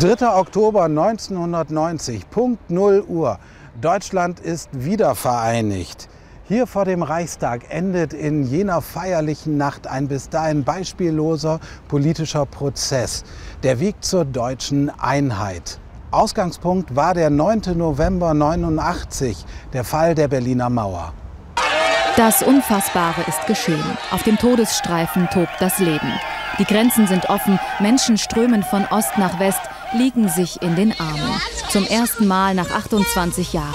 3. Oktober 1990, Punkt 0 Uhr. Deutschland ist wieder vereinigt. Hier vor dem Reichstag endet in jener feierlichen Nacht ein bis dahin beispielloser politischer Prozess, der Weg zur deutschen Einheit. Ausgangspunkt war der 9. November 89, der Fall der Berliner Mauer. Das Unfassbare ist geschehen. Auf dem Todesstreifen tobt das Leben. Die Grenzen sind offen, Menschen strömen von Ost nach West, liegen sich in den Armen. Zum ersten Mal nach 28 Jahren.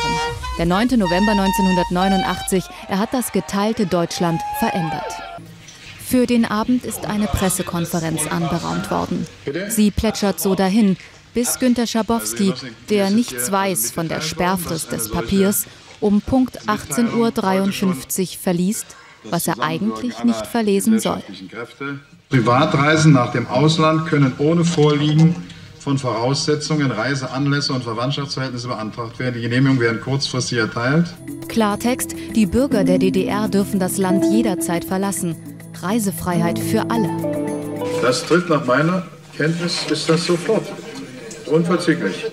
Der 9. November 1989, er hat das geteilte Deutschland verändert. Für den Abend ist eine Pressekonferenz anberaumt worden. Sie plätschert so dahin, bis Günter Schabowski, der nichts weiß von der Sperrfrist des Papiers, um Punkt 18.53 Uhr verliest, was er eigentlich nicht verlesen soll. Privatreisen nach dem Ausland können ohne Vorliegen von Voraussetzungen, Reiseanlässe und Verwandtschaftsverhältnisse beantragt werden. Die Genehmigungen werden kurzfristig erteilt. Klartext, die Bürger der DDR dürfen das Land jederzeit verlassen. Reisefreiheit für alle. Das tritt nach meiner Kenntnis ist das sofort. Unverzüglich.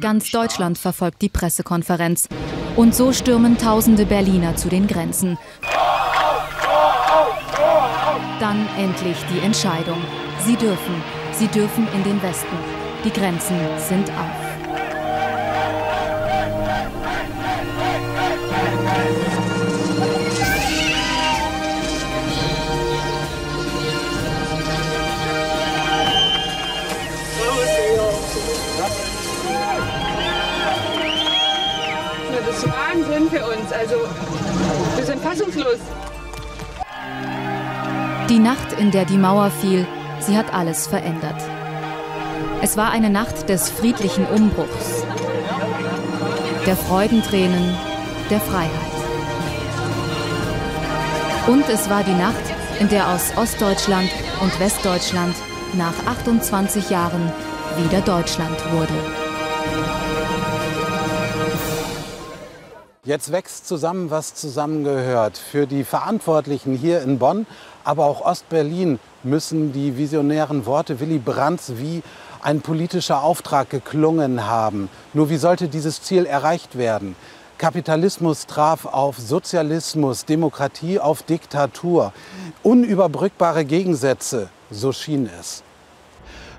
Ganz Deutschland verfolgt die Pressekonferenz. Und so stürmen tausende Berliner zu den Grenzen. Dann endlich die Entscheidung. Sie dürfen. Sie dürfen in den Westen. Die Grenzen sind auf. Das ist Wahnsinn für uns. Also, wir sind fassungslos. Die Nacht, in der die Mauer fiel, Sie hat alles verändert. Es war eine Nacht des friedlichen Umbruchs, der Freudentränen, der Freiheit. Und es war die Nacht, in der aus Ostdeutschland und Westdeutschland nach 28 Jahren wieder Deutschland wurde. Jetzt wächst zusammen, was zusammengehört. Für die Verantwortlichen hier in Bonn, aber auch Ostberlin müssen die visionären Worte Willy Brandts wie ein politischer Auftrag geklungen haben. Nur wie sollte dieses Ziel erreicht werden? Kapitalismus traf auf Sozialismus, Demokratie auf Diktatur. Unüberbrückbare Gegensätze, so schien es.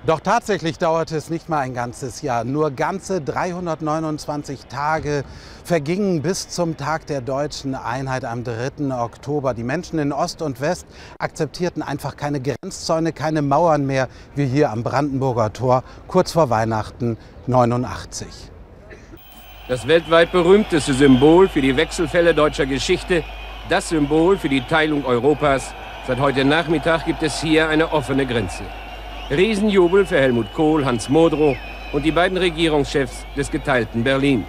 Doch tatsächlich dauerte es nicht mal ein ganzes Jahr. Nur ganze 329 Tage vergingen bis zum Tag der deutschen Einheit am 3. Oktober. Die Menschen in Ost und West akzeptierten einfach keine Grenzzäune, keine Mauern mehr, wie hier am Brandenburger Tor kurz vor Weihnachten 89. Das weltweit berühmteste Symbol für die Wechselfälle deutscher Geschichte, das Symbol für die Teilung Europas. Seit heute Nachmittag gibt es hier eine offene Grenze. Riesenjubel für Helmut Kohl, Hans Modrow und die beiden Regierungschefs des geteilten Berlin.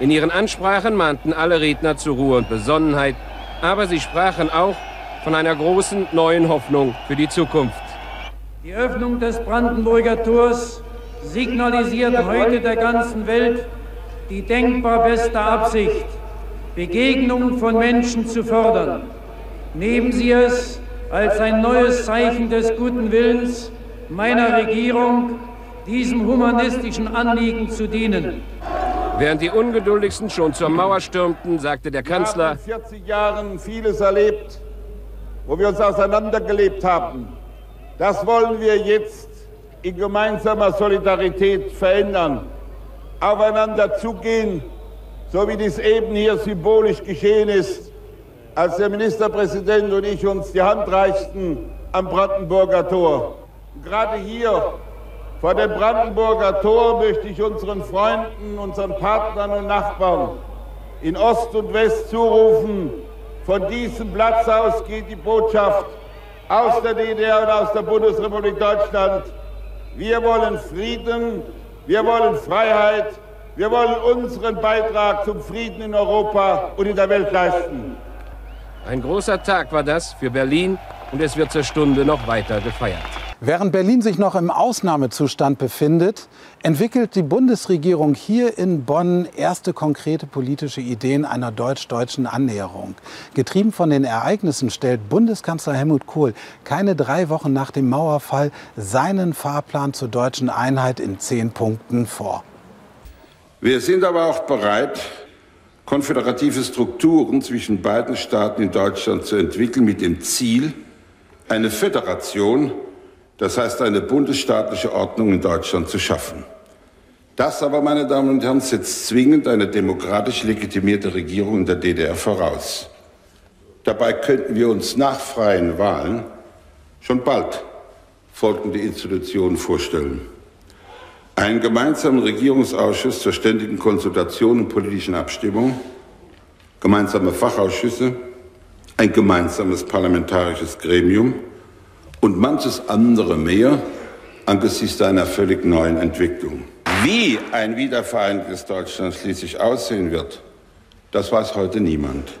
In ihren Ansprachen mahnten alle Redner zur Ruhe und Besonnenheit, aber sie sprachen auch von einer großen neuen Hoffnung für die Zukunft. Die Öffnung des Brandenburger Tors signalisiert heute der ganzen Welt die denkbar beste Absicht, Begegnungen von Menschen zu fördern. Nehmen Sie es als ein neues Zeichen des guten Willens, meiner Regierung, diesem humanistischen Anliegen zu dienen. Während die Ungeduldigsten schon zur Mauer stürmten, sagte der Kanzler, wir haben in 40 Jahren vieles erlebt, wo wir uns auseinandergelebt haben. Das wollen wir jetzt in gemeinsamer Solidarität verändern, aufeinander zugehen, so wie dies eben hier symbolisch geschehen ist, als der Ministerpräsident und ich uns die Hand reichten am Brandenburger Tor. Gerade hier vor dem Brandenburger Tor möchte ich unseren Freunden, unseren Partnern und Nachbarn in Ost und West zurufen, von diesem Platz aus geht die Botschaft aus der DDR und aus der Bundesrepublik Deutschland. Wir wollen Frieden, wir wollen Freiheit, wir wollen unseren Beitrag zum Frieden in Europa und in der Welt leisten. Ein großer Tag war das für Berlin und es wird zur Stunde noch weiter gefeiert. Während Berlin sich noch im Ausnahmezustand befindet, entwickelt die Bundesregierung hier in Bonn erste konkrete politische Ideen einer deutsch-deutschen Annäherung. Getrieben von den Ereignissen stellt Bundeskanzler Helmut Kohl keine drei Wochen nach dem Mauerfall seinen Fahrplan zur deutschen Einheit in zehn Punkten vor. Wir sind aber auch bereit, konföderative Strukturen zwischen beiden Staaten in Deutschland zu entwickeln mit dem Ziel, eine Föderation das heißt eine bundesstaatliche Ordnung in Deutschland zu schaffen. Das aber, meine Damen und Herren, setzt zwingend eine demokratisch legitimierte Regierung in der DDR voraus. Dabei könnten wir uns nach freien Wahlen schon bald folgende Institutionen vorstellen. Einen gemeinsamen Regierungsausschuss zur ständigen Konsultation und politischen Abstimmung, gemeinsame Fachausschüsse, ein gemeinsames parlamentarisches Gremium, und manches andere mehr angesichts einer völlig neuen Entwicklung. Wie ein wiedervereinigtes Deutschland schließlich aussehen wird, das weiß heute niemand.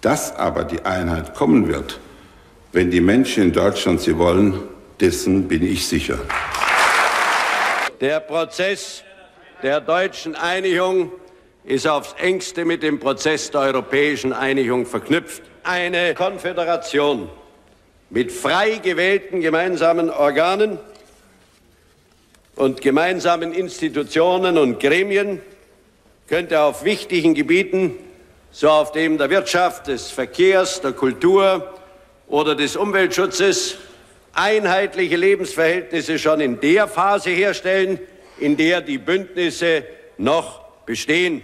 Dass aber die Einheit kommen wird, wenn die Menschen in Deutschland sie wollen, dessen bin ich sicher. Der Prozess der deutschen Einigung ist aufs engste mit dem Prozess der europäischen Einigung verknüpft. Eine Konföderation mit frei gewählten gemeinsamen Organen und gemeinsamen Institutionen und Gremien könnte auf wichtigen Gebieten, so auf dem der Wirtschaft, des Verkehrs, der Kultur oder des Umweltschutzes, einheitliche Lebensverhältnisse schon in der Phase herstellen, in der die Bündnisse noch bestehen.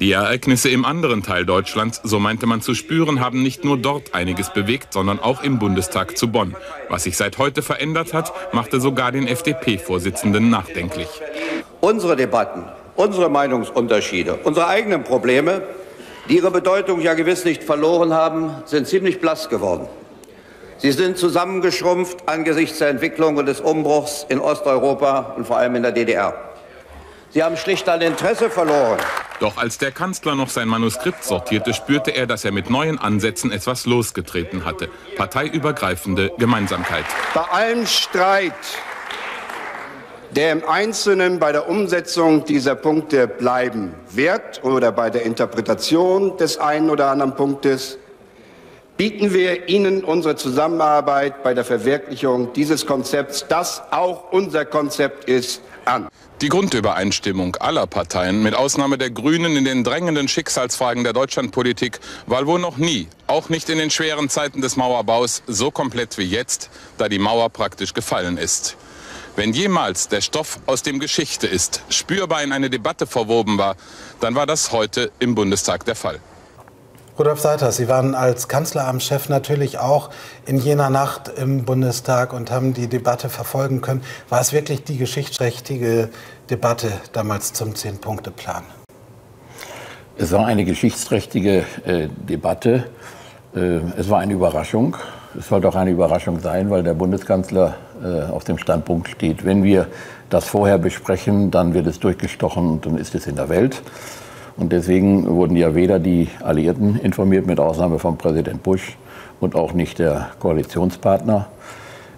Die Ereignisse im anderen Teil Deutschlands, so meinte man zu spüren, haben nicht nur dort einiges bewegt, sondern auch im Bundestag zu Bonn. Was sich seit heute verändert hat, machte sogar den FDP-Vorsitzenden nachdenklich. Unsere Debatten, unsere Meinungsunterschiede, unsere eigenen Probleme, die ihre Bedeutung ja gewiss nicht verloren haben, sind ziemlich blass geworden. Sie sind zusammengeschrumpft angesichts der Entwicklung und des Umbruchs in Osteuropa und vor allem in der DDR. Sie haben schlicht an Interesse verloren. Doch als der Kanzler noch sein Manuskript sortierte, spürte er, dass er mit neuen Ansätzen etwas losgetreten hatte. Parteiübergreifende Gemeinsamkeit. Bei allem Streit, der im Einzelnen bei der Umsetzung dieser Punkte bleiben wird oder bei der Interpretation des einen oder anderen Punktes, bieten wir Ihnen unsere Zusammenarbeit bei der Verwirklichung dieses Konzepts, das auch unser Konzept ist, an. Die Grundübereinstimmung aller Parteien, mit Ausnahme der Grünen in den drängenden Schicksalsfragen der Deutschlandpolitik, war wohl noch nie, auch nicht in den schweren Zeiten des Mauerbaus, so komplett wie jetzt, da die Mauer praktisch gefallen ist. Wenn jemals der Stoff aus dem Geschichte ist, spürbar in eine Debatte verwoben war, dann war das heute im Bundestag der Fall. Rudolf Seiters, Sie waren als Kanzleramtschef natürlich auch in jener Nacht im Bundestag und haben die Debatte verfolgen können. War es wirklich die geschichtsträchtige Debatte damals zum Zehn-Punkte-Plan? Es war eine geschichtsträchtige äh, Debatte. Äh, es war eine Überraschung. Es sollte auch eine Überraschung sein, weil der Bundeskanzler äh, auf dem Standpunkt steht, wenn wir das vorher besprechen, dann wird es durchgestochen und dann ist es in der Welt. Und deswegen wurden ja weder die Alliierten informiert, mit Ausnahme von Präsident Bush, und auch nicht der Koalitionspartner.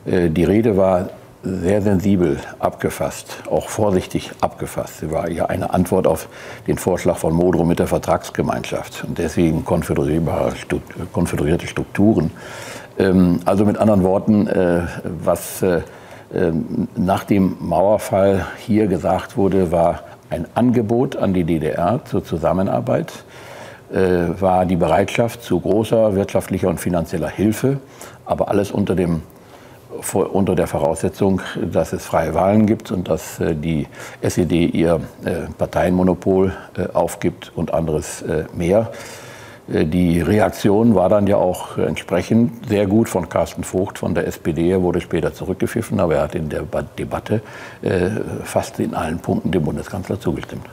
Äh, die Rede war sehr sensibel abgefasst, auch vorsichtig abgefasst. Sie war ja eine Antwort auf den Vorschlag von Modrow mit der Vertragsgemeinschaft und deswegen konföderierte Strukturen. Ähm, also mit anderen Worten, äh, was äh, ähm, nach dem Mauerfall hier gesagt wurde, war ein Angebot an die DDR zur Zusammenarbeit, äh, war die Bereitschaft zu großer wirtschaftlicher und finanzieller Hilfe, aber alles unter, dem, unter der Voraussetzung, dass es freie Wahlen gibt und dass äh, die SED ihr äh, Parteienmonopol äh, aufgibt und anderes äh, mehr. Äh, die Reaktion war dann ja auch entsprechend sehr gut von Carsten Vogt von der SPD. Er wurde später zurückgepfiffen, aber er hat in der Debatte äh, fast in allen Punkten dem Bundeskanzler zugestimmt.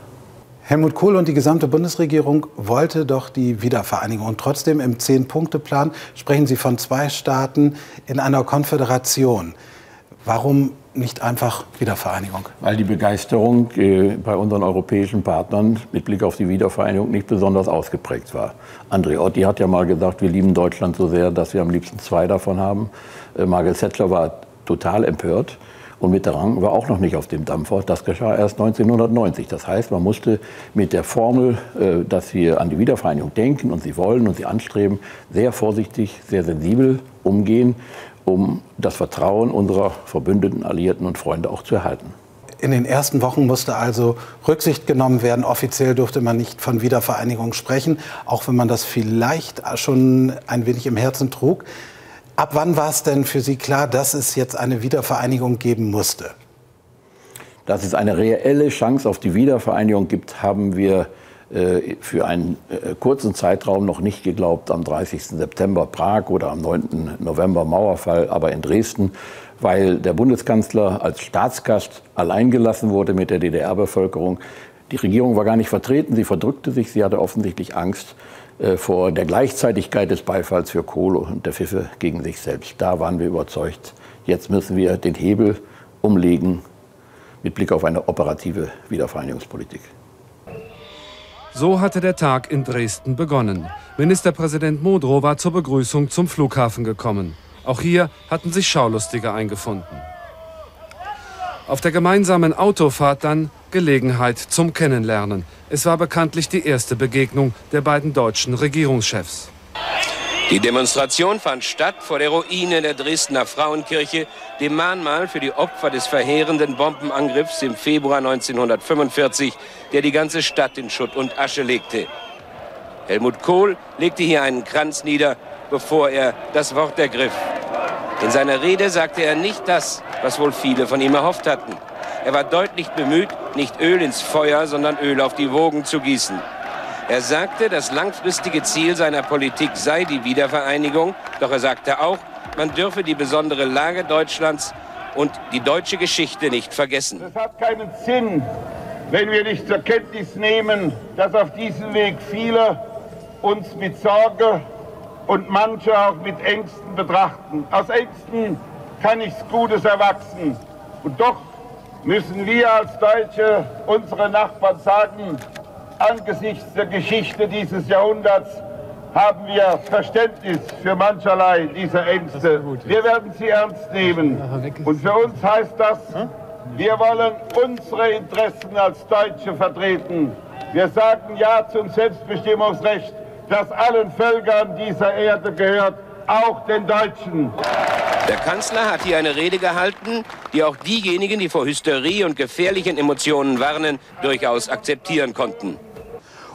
Helmut Kohl und die gesamte Bundesregierung wollte doch die Wiedervereinigung. Und trotzdem im Zehn-Punkte-Plan sprechen Sie von zwei Staaten in einer Konföderation. Warum nicht einfach Wiedervereinigung? Weil die Begeisterung äh, bei unseren europäischen Partnern mit Blick auf die Wiedervereinigung nicht besonders ausgeprägt war. Andreotti hat ja mal gesagt, wir lieben Deutschland so sehr, dass wir am liebsten zwei davon haben. Äh, Margaret Thatcher war total empört. Und Mitterrand war auch noch nicht auf dem Dampfer. Das geschah erst 1990. Das heißt, man musste mit der Formel, äh, dass wir an die Wiedervereinigung denken und sie wollen und sie anstreben, sehr vorsichtig, sehr sensibel umgehen, um das Vertrauen unserer Verbündeten, Alliierten und Freunde auch zu erhalten. In den ersten Wochen musste also Rücksicht genommen werden. Offiziell durfte man nicht von Wiedervereinigung sprechen, auch wenn man das vielleicht schon ein wenig im Herzen trug. Ab wann war es denn für Sie klar, dass es jetzt eine Wiedervereinigung geben musste? Dass es eine reelle Chance auf die Wiedervereinigung gibt, haben wir für einen äh, kurzen Zeitraum noch nicht geglaubt. Am 30. September Prag oder am 9. November Mauerfall, aber in Dresden, weil der Bundeskanzler als Staatsgast alleingelassen wurde mit der DDR-Bevölkerung. Die Regierung war gar nicht vertreten, sie verdrückte sich, sie hatte offensichtlich Angst. Äh, vor der Gleichzeitigkeit des Beifalls für Kohle und der Pfiffe gegen sich selbst. Da waren wir überzeugt, jetzt müssen wir den Hebel umlegen mit Blick auf eine operative Wiedervereinigungspolitik. So hatte der Tag in Dresden begonnen. Ministerpräsident Modrow war zur Begrüßung zum Flughafen gekommen. Auch hier hatten sich Schaulustige eingefunden. Auf der gemeinsamen Autofahrt dann Gelegenheit zum Kennenlernen. Es war bekanntlich die erste Begegnung der beiden deutschen Regierungschefs. Die Demonstration fand statt vor der Ruine der Dresdner Frauenkirche, dem Mahnmal für die Opfer des verheerenden Bombenangriffs im Februar 1945, der die ganze Stadt in Schutt und Asche legte. Helmut Kohl legte hier einen Kranz nieder, bevor er das Wort ergriff. In seiner Rede sagte er nicht das, was wohl viele von ihm erhofft hatten. Er war deutlich bemüht, nicht Öl ins Feuer, sondern Öl auf die Wogen zu gießen. Er sagte, das langfristige Ziel seiner Politik sei die Wiedervereinigung, doch er sagte auch, man dürfe die besondere Lage Deutschlands und die deutsche Geschichte nicht vergessen. Es hat keinen Sinn, wenn wir nicht zur Kenntnis nehmen, dass auf diesem Weg viele uns mit Sorge und manche auch mit Ängsten betrachten. Aus Ängsten kann nichts Gutes erwachsen. Und doch müssen wir als Deutsche unsere Nachbarn sagen, angesichts der Geschichte dieses Jahrhunderts haben wir Verständnis für mancherlei dieser Ängste. Wir werden sie ernst nehmen. Und für uns heißt das, wir wollen unsere Interessen als Deutsche vertreten. Wir sagen Ja zum Selbstbestimmungsrecht das allen Völkern dieser Erde gehört, auch den Deutschen. Der Kanzler hat hier eine Rede gehalten, die auch diejenigen, die vor Hysterie und gefährlichen Emotionen warnen, durchaus akzeptieren konnten.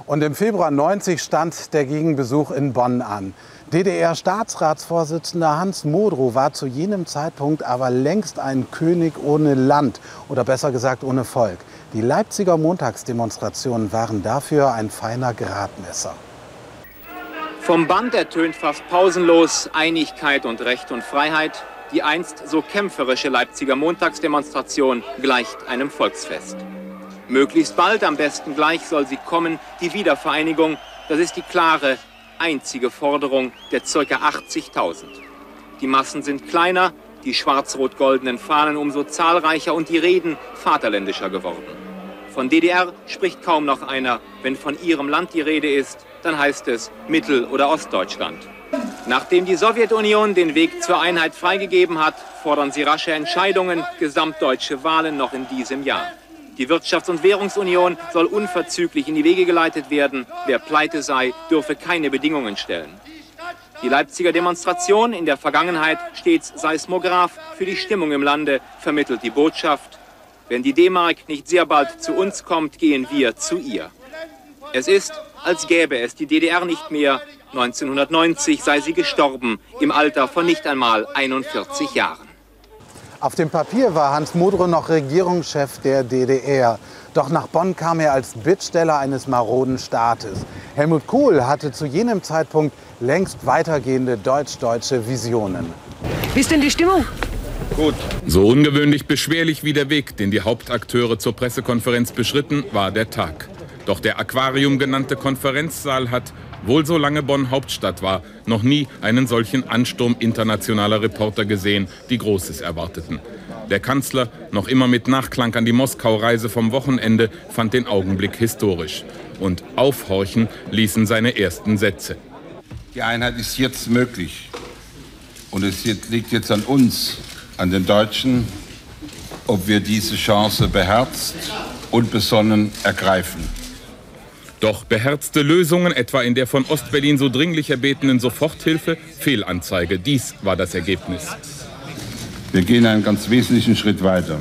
Und im Februar 90 stand der Gegenbesuch in Bonn an. DDR-Staatsratsvorsitzender Hans Modrow war zu jenem Zeitpunkt aber längst ein König ohne Land oder besser gesagt ohne Volk. Die Leipziger Montagsdemonstrationen waren dafür ein feiner Gradmesser. Vom Band ertönt fast pausenlos Einigkeit und Recht und Freiheit. Die einst so kämpferische Leipziger Montagsdemonstration gleicht einem Volksfest. Möglichst bald, am besten gleich, soll sie kommen, die Wiedervereinigung. Das ist die klare, einzige Forderung der ca. 80.000. Die Massen sind kleiner, die schwarz-rot-goldenen Fahnen umso zahlreicher und die Reden vaterländischer geworden. Von DDR spricht kaum noch einer, wenn von ihrem Land die Rede ist dann heißt es Mittel- oder Ostdeutschland. Nachdem die Sowjetunion den Weg zur Einheit freigegeben hat, fordern sie rasche Entscheidungen, gesamtdeutsche Wahlen noch in diesem Jahr. Die Wirtschafts- und Währungsunion soll unverzüglich in die Wege geleitet werden. Wer pleite sei, dürfe keine Bedingungen stellen. Die Leipziger Demonstration in der Vergangenheit stets Seismograph für die Stimmung im Lande, vermittelt die Botschaft, wenn die D-Mark nicht sehr bald zu uns kommt, gehen wir zu ihr. Es ist, als gäbe es die DDR nicht mehr. 1990 sei sie gestorben, im Alter von nicht einmal 41 Jahren. Auf dem Papier war Hans Modrow noch Regierungschef der DDR. Doch nach Bonn kam er als Bittsteller eines maroden Staates. Helmut Kohl hatte zu jenem Zeitpunkt längst weitergehende deutsch-deutsche Visionen. Wie ist denn die Stimmung? Gut. So ungewöhnlich beschwerlich wie der Weg, den die Hauptakteure zur Pressekonferenz beschritten, war der Tag. Doch der Aquarium genannte Konferenzsaal hat, wohl solange Bonn Hauptstadt war, noch nie einen solchen Ansturm internationaler Reporter gesehen, die Großes erwarteten. Der Kanzler, noch immer mit Nachklang an die Moskau-Reise vom Wochenende, fand den Augenblick historisch. Und aufhorchen ließen seine ersten Sätze. Die Einheit ist jetzt möglich. Und es liegt jetzt an uns, an den Deutschen, ob wir diese Chance beherzt und besonnen ergreifen. Doch beherzte Lösungen, etwa in der von Ostberlin so dringlich erbetenen Soforthilfe, Fehlanzeige. Dies war das Ergebnis. Wir gehen einen ganz wesentlichen Schritt weiter.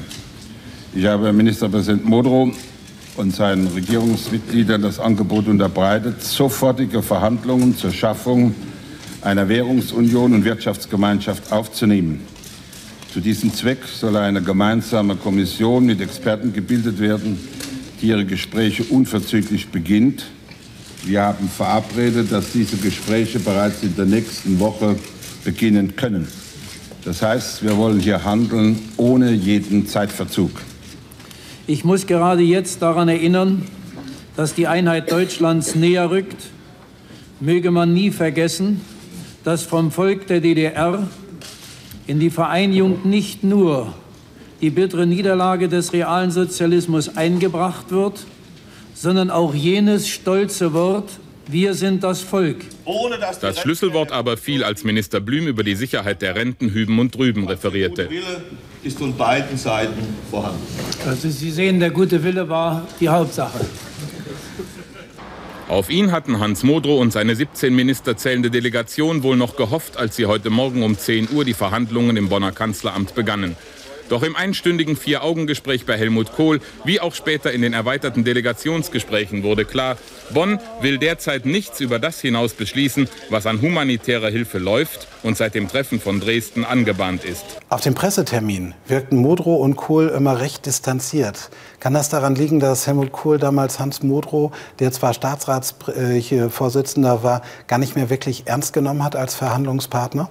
Ich habe Ministerpräsident Modrow und seinen Regierungsmitgliedern das Angebot unterbreitet, sofortige Verhandlungen zur Schaffung einer Währungsunion und Wirtschaftsgemeinschaft aufzunehmen. Zu diesem Zweck soll eine gemeinsame Kommission mit Experten gebildet werden, ihre Gespräche unverzüglich beginnt. Wir haben verabredet, dass diese Gespräche bereits in der nächsten Woche beginnen können. Das heißt, wir wollen hier handeln ohne jeden Zeitverzug. Ich muss gerade jetzt daran erinnern, dass die Einheit Deutschlands näher rückt. Möge man nie vergessen, dass vom Volk der DDR in die Vereinigung nicht nur die bittere Niederlage des realen Sozialismus eingebracht wird, sondern auch jenes stolze Wort, wir sind das Volk. Das Schlüsselwort aber fiel, als Minister Blüm über die Sicherheit der Renten hüben und drüben referierte. Wille ist von beiden Seiten vorhanden. Also Sie sehen, der gute Wille war die Hauptsache. Auf ihn hatten Hans Modrow und seine 17 Minister zählende Delegation wohl noch gehofft, als sie heute Morgen um 10 Uhr die Verhandlungen im Bonner Kanzleramt begannen. Doch im einstündigen Vier-Augen-Gespräch bei Helmut Kohl, wie auch später in den erweiterten Delegationsgesprächen, wurde klar, Bonn will derzeit nichts über das hinaus beschließen, was an humanitärer Hilfe läuft und seit dem Treffen von Dresden angebahnt ist. Auf dem Pressetermin wirkten Modrow und Kohl immer recht distanziert. Kann das daran liegen, dass Helmut Kohl damals Hans Modrow, der zwar Staatsratsvorsitzender war, gar nicht mehr wirklich ernst genommen hat als Verhandlungspartner?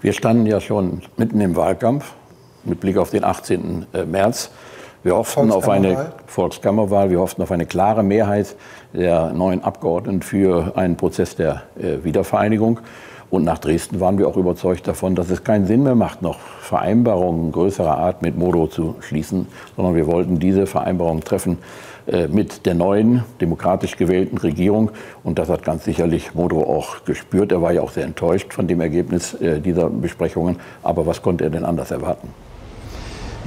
Wir standen ja schon mitten im Wahlkampf mit Blick auf den 18. Äh, März. Wir hofften auf eine Volkskammerwahl, wir hofften auf eine klare Mehrheit der neuen Abgeordneten für einen Prozess der äh, Wiedervereinigung. Und nach Dresden waren wir auch überzeugt davon, dass es keinen Sinn mehr macht, noch Vereinbarungen größerer Art mit Modo zu schließen, sondern wir wollten diese Vereinbarung treffen äh, mit der neuen demokratisch gewählten Regierung. Und das hat ganz sicherlich Modo auch gespürt. Er war ja auch sehr enttäuscht von dem Ergebnis dieser Besprechungen. Aber was konnte er denn anders erwarten?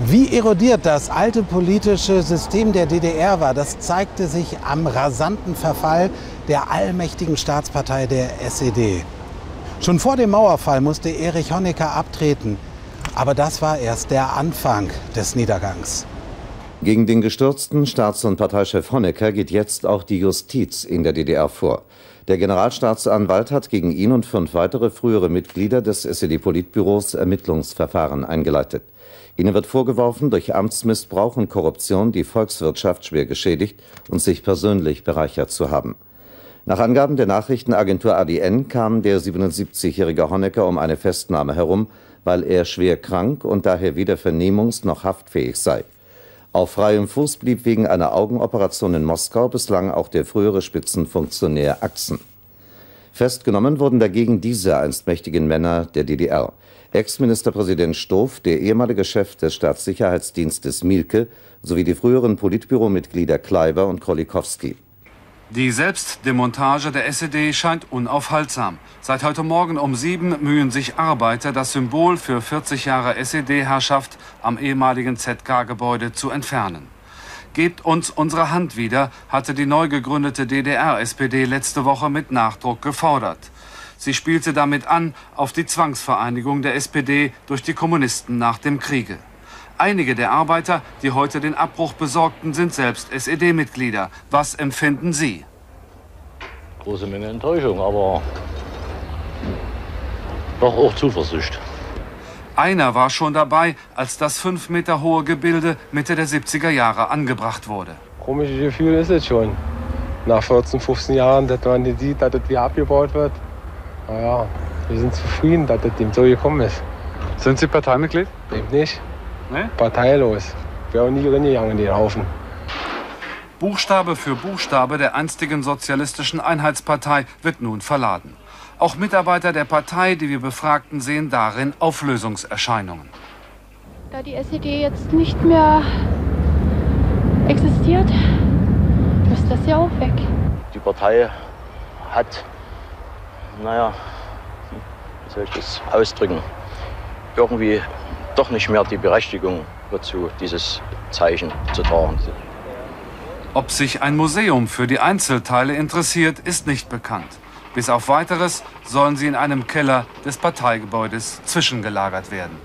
Wie erodiert das alte politische System der DDR war, das zeigte sich am rasanten Verfall der allmächtigen Staatspartei der SED. Schon vor dem Mauerfall musste Erich Honecker abtreten. Aber das war erst der Anfang des Niedergangs. Gegen den gestürzten Staats- und Parteichef Honecker geht jetzt auch die Justiz in der DDR vor. Der Generalstaatsanwalt hat gegen ihn und fünf weitere frühere Mitglieder des SED-Politbüros Ermittlungsverfahren eingeleitet. Ihnen wird vorgeworfen, durch Amtsmissbrauch und Korruption die Volkswirtschaft schwer geschädigt und sich persönlich bereichert zu haben. Nach Angaben der Nachrichtenagentur ADN kam der 77-jährige Honecker um eine Festnahme herum, weil er schwer krank und daher weder vernehmungs- noch haftfähig sei. Auf freiem Fuß blieb wegen einer Augenoperation in Moskau bislang auch der frühere Spitzenfunktionär Axen. Festgenommen wurden dagegen diese einst mächtigen Männer der DDR. Ex-Ministerpräsident Stoff, der ehemalige Chef des Staatssicherheitsdienstes Mielke sowie die früheren Politbüromitglieder Kleiber und Krolikowski. Die Selbstdemontage der SED scheint unaufhaltsam. Seit heute Morgen um sieben mühen sich Arbeiter, das Symbol für 40 Jahre SED-Herrschaft am ehemaligen ZK-Gebäude zu entfernen. Gebt uns unsere Hand wieder, hatte die neu gegründete DDR-SPD letzte Woche mit Nachdruck gefordert. Sie spielte damit an auf die Zwangsvereinigung der SPD durch die Kommunisten nach dem Kriege. Einige der Arbeiter, die heute den Abbruch besorgten, sind selbst SED-Mitglieder. Was empfinden Sie? Große Menge Enttäuschung, aber doch auch Zuversicht. Einer war schon dabei, als das fünf Meter hohe Gebilde Mitte der 70er Jahre angebracht wurde. Komisches Gefühl ist es schon. Nach 14, 15 Jahren, dass man sieht, dass das wieder abgebaut wird. Naja, wir sind zufrieden, dass das dem so gekommen ist. Sind Sie Parteimitglied? Eben nicht. Nee? Parteilos. Wäre auch nie reingegangen in den Haufen. Buchstabe für Buchstabe der einstigen sozialistischen Einheitspartei wird nun verladen. Auch Mitarbeiter der Partei, die wir befragten, sehen darin Auflösungserscheinungen. Da die SED jetzt nicht mehr existiert, ist das ja auch weg. Die Partei hat naja, wie soll ich das ausdrücken, irgendwie doch nicht mehr die Berechtigung dazu, dieses Zeichen zu tragen. Ob sich ein Museum für die Einzelteile interessiert, ist nicht bekannt. Bis auf weiteres sollen sie in einem Keller des Parteigebäudes zwischengelagert werden.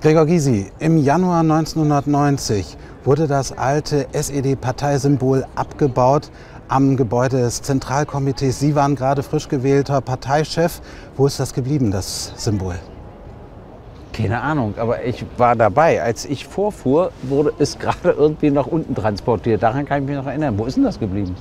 Gregor Gysi, im Januar 1990 wurde das alte SED-Parteisymbol abgebaut am Gebäude des Zentralkomitees. Sie waren gerade frisch gewählter Parteichef. Wo ist das geblieben, das Symbol? Keine Ahnung, aber ich war dabei. Als ich vorfuhr, wurde es gerade irgendwie nach unten transportiert. Daran kann ich mich noch erinnern. Wo ist denn das geblieben?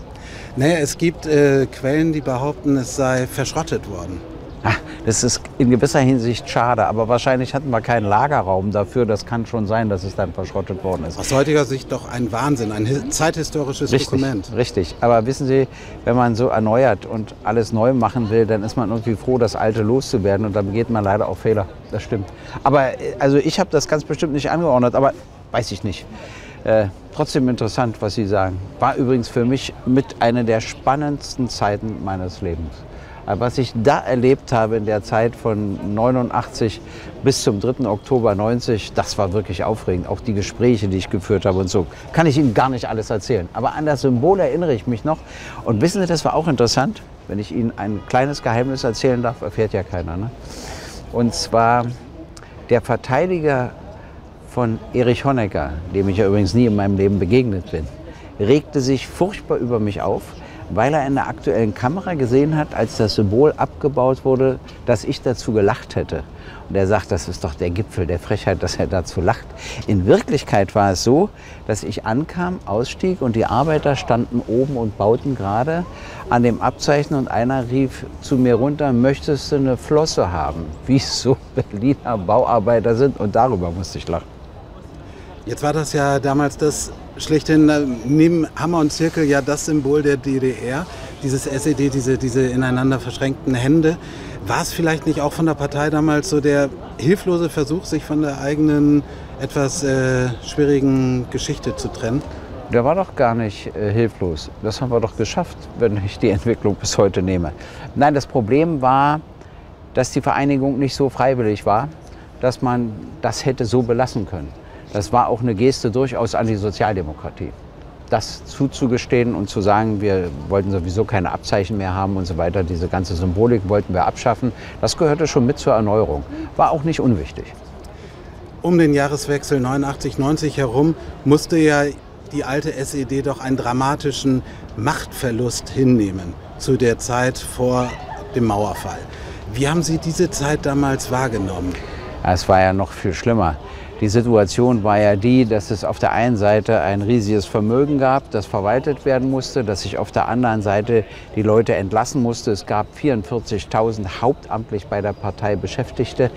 Naja, es gibt äh, Quellen, die behaupten, es sei verschrottet worden. Ah, das ist in gewisser Hinsicht schade, aber wahrscheinlich hatten wir keinen Lagerraum dafür. Das kann schon sein, dass es dann verschrottet worden ist. Aus heutiger Sicht doch ein Wahnsinn, ein zeithistorisches richtig, Dokument. Richtig, aber wissen Sie, wenn man so erneuert und alles neu machen will, dann ist man irgendwie froh, das Alte loszuwerden und da begeht man leider auch Fehler. Das stimmt. Aber äh, also ich habe das ganz bestimmt nicht angeordnet, aber weiß ich nicht. Äh, trotzdem interessant, was Sie sagen. War übrigens für mich mit einer der spannendsten Zeiten meines Lebens. Was ich da erlebt habe in der Zeit von 89 bis zum 3. Oktober 90, das war wirklich aufregend. Auch die Gespräche, die ich geführt habe und so. Kann ich Ihnen gar nicht alles erzählen. Aber an das Symbol erinnere ich mich noch. Und wissen Sie, das war auch interessant. Wenn ich Ihnen ein kleines Geheimnis erzählen darf, erfährt ja keiner. Ne? Und zwar der Verteidiger von Erich Honecker, dem ich ja übrigens nie in meinem Leben begegnet bin, regte sich furchtbar über mich auf, weil er in der aktuellen Kamera gesehen hat, als das Symbol abgebaut wurde, dass ich dazu gelacht hätte. Und er sagt, das ist doch der Gipfel der Frechheit, dass er dazu lacht. In Wirklichkeit war es so, dass ich ankam, ausstieg und die Arbeiter standen oben und bauten gerade an dem Abzeichen und einer rief zu mir runter, möchtest du eine Flosse haben? Wie so Berliner Bauarbeiter sind und darüber musste ich lachen. Jetzt war das ja damals das schlechthin äh, neben Hammer und Zirkel ja das Symbol der DDR, dieses SED, diese, diese ineinander verschränkten Hände. War es vielleicht nicht auch von der Partei damals so der hilflose Versuch, sich von der eigenen etwas äh, schwierigen Geschichte zu trennen? Der war doch gar nicht äh, hilflos. Das haben wir doch geschafft, wenn ich die Entwicklung bis heute nehme. Nein, das Problem war, dass die Vereinigung nicht so freiwillig war, dass man das hätte so belassen können. Das war auch eine Geste durchaus an die Sozialdemokratie. Das zuzugestehen und zu sagen, wir wollten sowieso keine Abzeichen mehr haben und so weiter, diese ganze Symbolik wollten wir abschaffen, das gehörte schon mit zur Erneuerung. War auch nicht unwichtig. Um den Jahreswechsel 89-90 herum musste ja die alte SED doch einen dramatischen Machtverlust hinnehmen zu der Zeit vor dem Mauerfall. Wie haben Sie diese Zeit damals wahrgenommen? Es war ja noch viel schlimmer. Die Situation war ja die, dass es auf der einen Seite ein riesiges Vermögen gab, das verwaltet werden musste, dass sich auf der anderen Seite die Leute entlassen musste. Es gab 44.000 hauptamtlich bei der Partei Beschäftigte.